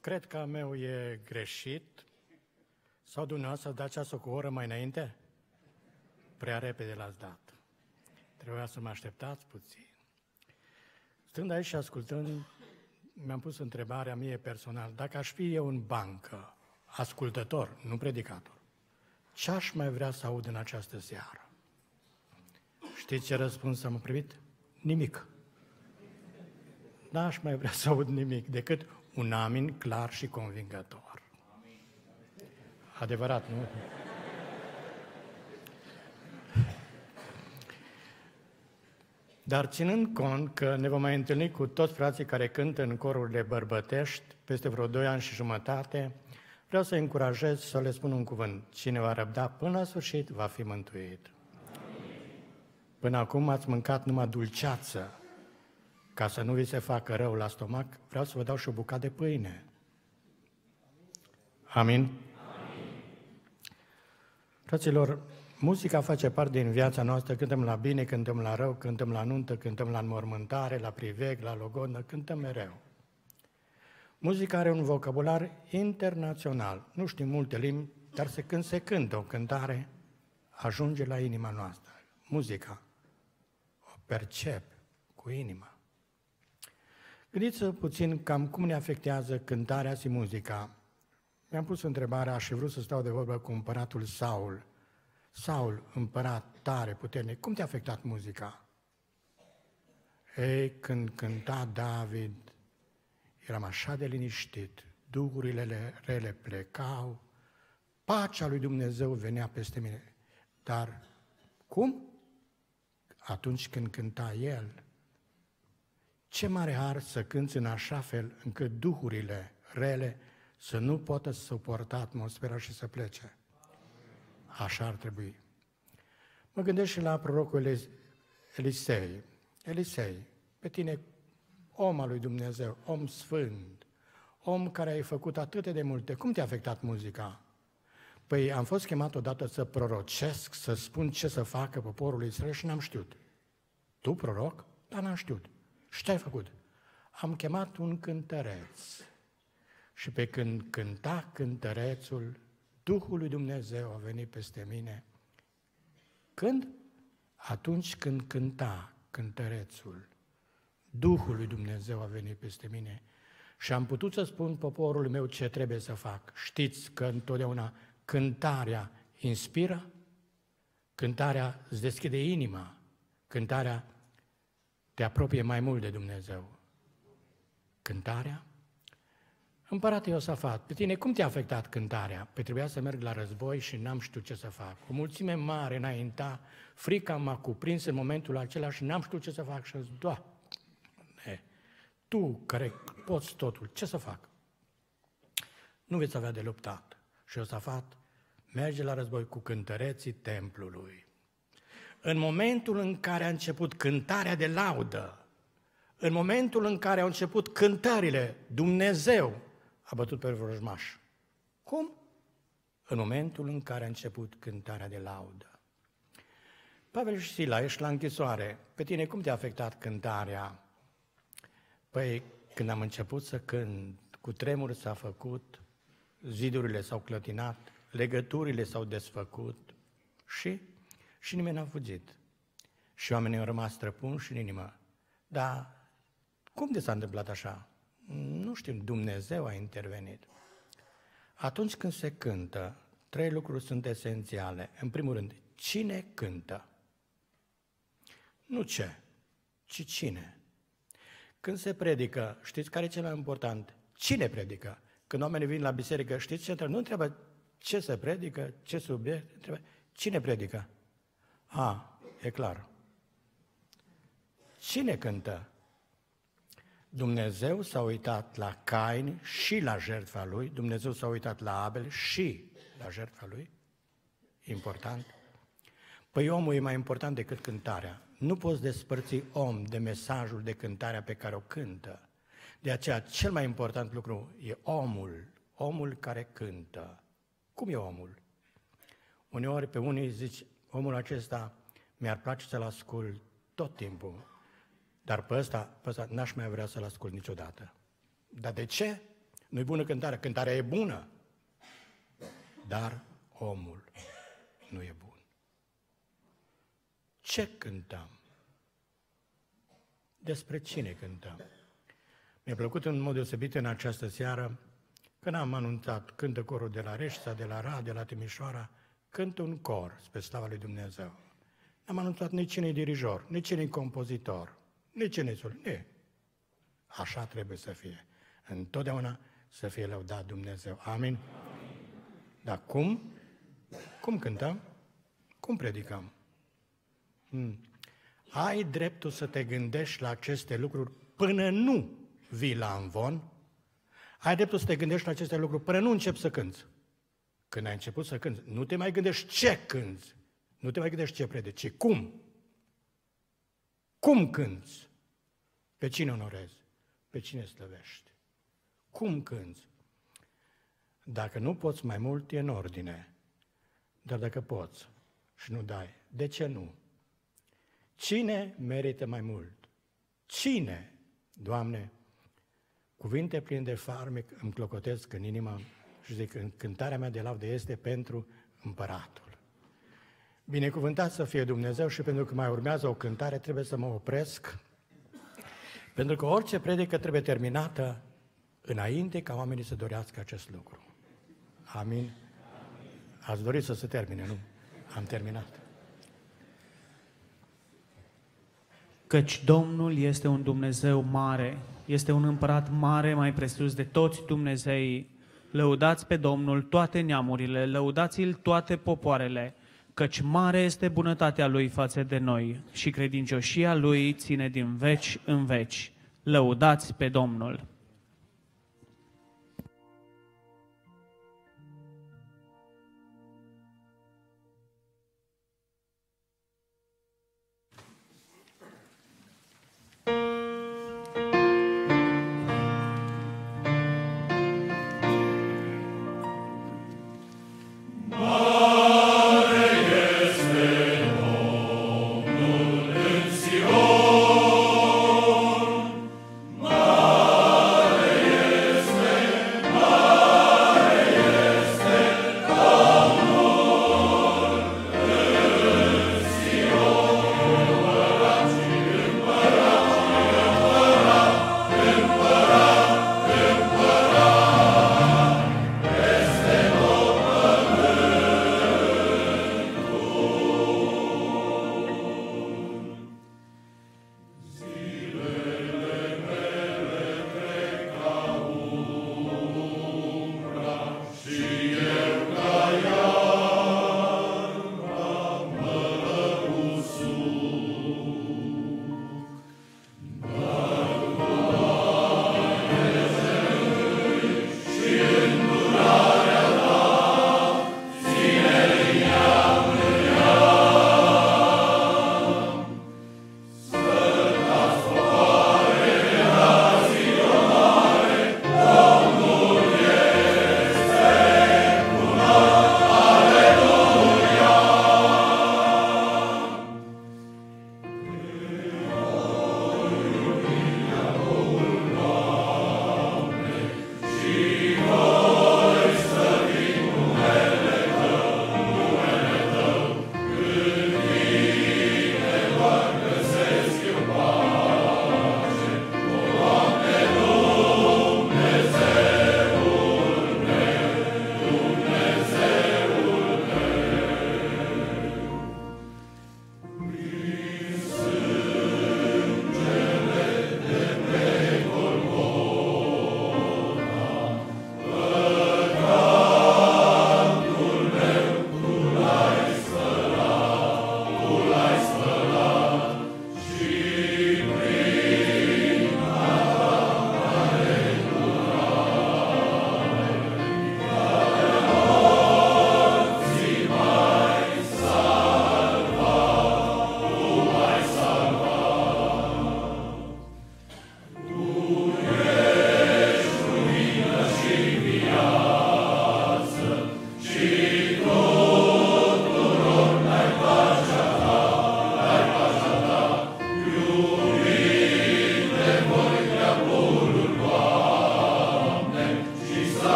Cred că a meu e greșit sau dumneavoastră ați dat ceasul cu o oră mai înainte? Prea repede l-ați dat. Trebuia să mă așteptați puțin. Stând aici și ascultând mi-am pus întrebarea mie personal, dacă aș fi eu în bancă, ascultător, nu predicator, ce aș mai vrea să aud în această seară? Știți ce răspuns am primit? Nimic. N-aș mai vrea să aud nimic decât un amin clar și convingător. Adevărat, nu? Dar ținând cont că ne vom mai întâlni cu toți frații care cântă în corurile bărbătești peste vreo doi ani și jumătate, vreau să încurajez să le spun un cuvânt. Cine va răbda până la sfârșit, va fi mântuit. Până acum ați mâncat numai dulceață, ca să nu vi se facă rău la stomac, vreau să vă dau și o bucată de pâine. Amin? Amin. Fraților, muzica face parte din viața noastră, cântăm la bine, cântăm la rău, cântăm la nuntă, cântăm la înmormântare, la priveg, la logodnă, cântăm mereu. Muzica are un vocabular internațional. Nu știm multe limbi, dar se, când se cântă o cântare, ajunge la inima noastră. Muzica o percep cu inima. Gândiți-vă puțin cam cum ne afectează cântarea și muzica. Mi-am pus întrebarea și vrut să stau de vorbă cu împăratul Saul. Saul, împărat tare, puternic, cum te-a afectat muzica? Ei, când cânta David, eram așa de liniștit, duhurile rele plecau, pacea lui Dumnezeu venea peste mine. Dar cum? Atunci când cânta el, ce mare har să cânți în așa fel încât duhurile rele să nu poată suporta atmosfera și să plece. Așa ar trebui. Mă gândesc și la prorocul Elisei. Elisei, pe tine, om al lui Dumnezeu, om sfânt, om care ai făcut atât de multe, cum te-a afectat muzica? Păi am fost chemat odată să prorocesc, să spun ce să facă poporul Israel și n-am știut. Tu, proroc? Dar n-am știut. Și ce ai făcut? Am chemat un cântăreț. Și pe când cânta cântărețul, Duhul lui Dumnezeu a venit peste mine. Când? Atunci când cânta cântărețul, Duhul lui Dumnezeu a venit peste mine și am putut să spun poporul meu ce trebuie să fac. Știți că întotdeauna cântarea inspiră, cântarea îți deschide inima, cântarea te apropie mai mult de Dumnezeu. Cântarea? Împărate Iosafat, pe tine cum te-a afectat cântarea? Păi trebuia să merg la război și n-am știut ce să fac. O mulțime mare înainta, frica m-a cuprins în momentul acela și n-am știut ce să fac și am zis, Doamne, tu care poți totul, ce să fac? Nu veți avea de luptat. Și Iosafat merge la război cu cântăreții templului. În momentul în care a început cântarea de laudă, în momentul în care au început cântările, Dumnezeu a bătut pe vrăjmaș. Cum? În momentul în care a început cântarea de laudă. Pavel și Sila, ești la închisoare. Pe tine cum te-a afectat cântarea? Păi, când am început să cânt, cu tremur s-a făcut, zidurile s-au clătinat, legăturile s-au desfăcut și și nimeni n-a fugit. Și oamenii au rămas străpunși în inimă. Dar cum de s-a întâmplat așa? Nu știm, Dumnezeu a intervenit. Atunci când se cântă, trei lucruri sunt esențiale. În primul rând, cine cântă? Nu ce, ci cine. Când se predică, știți care e cel mai important? Cine predică? Când oamenii vin la biserică, știți ce Nu întreabă ce se predică, ce subiect, întreabă cine predică? A, e clar. Cine cântă? Dumnezeu s-a uitat la Cain și la jertfa lui, Dumnezeu s-a uitat la Abel și la jertfa lui. Important. Păi omul e mai important decât cântarea. Nu poți despărți om de mesajul de cântarea pe care o cântă. De aceea, cel mai important lucru e omul, omul care cântă. Cum e omul? Uneori pe unii zici, omul acesta mi-ar place să-l ascult tot timpul, dar pe ăsta, pe ăsta n-aș mai vrea să-l ascult niciodată. Dar de ce? Nu-i bună cântarea. Cântarea e bună, dar omul nu e bun. Ce cântăm? Despre cine cântăm? Mi-a plăcut în mod deosebit în această seară când am anunțat, cântă corul de la Reșța, de la Ra, de la Timișoara, cântă un cor spre slava lui Dumnezeu. N-am anunțat nici cine e dirijor, nici cine e compozitor, nici cine e Așa trebuie să fie. Întotdeauna să fie lăudat Dumnezeu. Amin? Amin. Dar cum? Cum cântăm? Cum predicăm? Hmm. Ai dreptul să te gândești la aceste lucruri până nu vii la învon. Ai dreptul să te gândești la aceste lucruri până nu începi să cânți. Când ai început să cânți, nu te mai gândești ce cânți. Nu te mai gândești ce predici, ci cum. Cum cânți? Pe cine onorezi? Pe cine slăvești? Cum cânți? Dacă nu poți mai mult, e în ordine. Dar dacă poți și nu dai, de ce nu? Cine merită mai mult? Cine? Doamne, cuvinte pline de farmec îmi clocotesc în inima și zic, cântarea mea de laudă este pentru împăratul. Binecuvântat să fie Dumnezeu și pentru că mai urmează o cântare, trebuie să mă opresc, pentru că orice predică trebuie terminată înainte ca oamenii să dorească acest lucru. Amin? Ați dorit să se termine, nu? Am terminat. Căci Domnul este un Dumnezeu mare, este un împărat mare mai presus de toți Dumnezeii. Lăudați pe Domnul toate neamurile, lăudați-l toate popoarele, căci mare este bunătatea Lui față de noi și credincioșia Lui ține din veci în veci. Lăudați pe Domnul!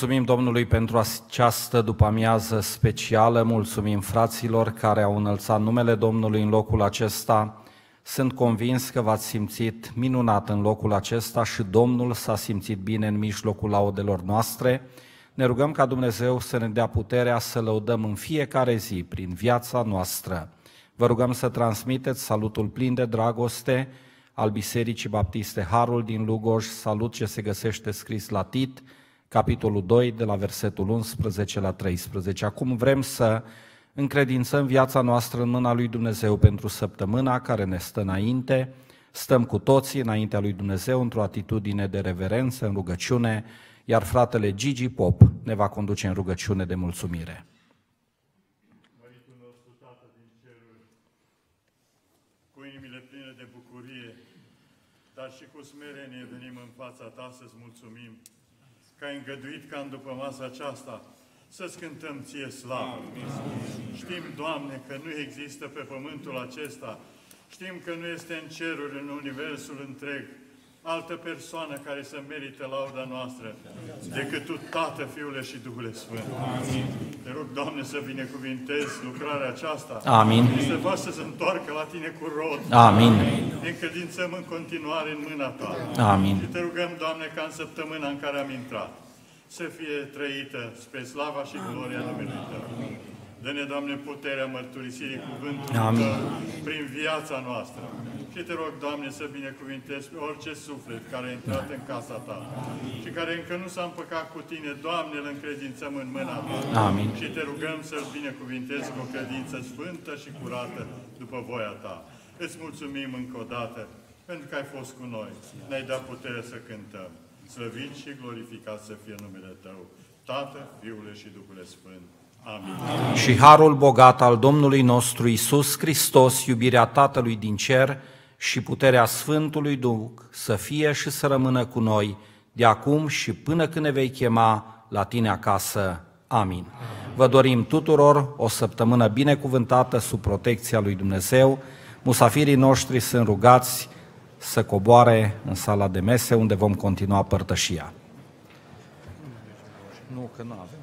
Mulțumim Domnului pentru această după-amiază specială, mulțumim fraților care au înălțat numele Domnului în locul acesta. Sunt convins că v-ați simțit minunat în locul acesta și Domnul s-a simțit bine în mijlocul laudelor noastre. Ne rugăm ca Dumnezeu să ne dea puterea să lăudăm în fiecare zi, prin viața noastră. Vă rugăm să transmiteți salutul plin de dragoste al Bisericii Baptiste Harul din Lugoj, salut ce se găsește scris la Tit, capitolul 2, de la versetul 11 la 13. Acum vrem să încredințăm viața noastră în mâna lui Dumnezeu pentru săptămâna care ne stă înainte. Stăm cu toții înaintea lui Dumnezeu într-o atitudine de reverență, în rugăciune, iar fratele Gigi Pop ne va conduce în rugăciune de mulțumire. Măritul nostru, Tată din ceruri, cu inimile pline de bucurie, dar și cu smerenie venim în fața Ta să-ți mulțumim că ai îngăduit ca în după masa aceasta să-ți cântăm ție slavă. Știm, Doamne, că nu există pe pământul acesta, știm că nu este în ceruri, în universul întreg, altă persoană care să merite lauda noastră decât Tu, Tată, Fiule și Duhul Sfânt. Amin. Te rog, Doamne, să binecuvintezi lucrarea aceasta. Amin. Și să faci să se întoarcă la Tine cu rod. Amin. Ne încredințăm în continuare în mâna Ta. Amin. Și te rugăm, Doamne, ca în săptămâna în care am intrat, să fie trăită spre slava și gloria numelui Tău. Dă-ne, Doamne, puterea mărturisirii cuvântului Amin. Tău prin viața noastră. Și te rog, Doamne, să binecuvintezi pe orice suflet care a intrat în casa Ta și care încă nu s-a împăcat cu Tine, Doamne, îl încredințăm în mâna Ta. Amin. Și te rugăm să-L binecuvintezi cu o credință sfântă și curată după voia Ta. Îți mulțumim încă o dată pentru că ai fost cu noi. Ne-ai dat putere să cântăm. Slăvit și glorificat să fie numele Tău, Tată, Fiule și Duhul Sfânt. Amin. Și harul bogat al Domnului nostru Isus Hristos, iubirea Tatălui din cer și puterea Sfântului Duh să fie și să rămână cu noi de acum și până când ne vei chema la tine acasă. Amin. Vă dorim tuturor o săptămână binecuvântată sub protecția lui Dumnezeu. Musafirii noștri sunt rugați să coboare în sala de mese unde vom continua părtășia. Nu, că nu avem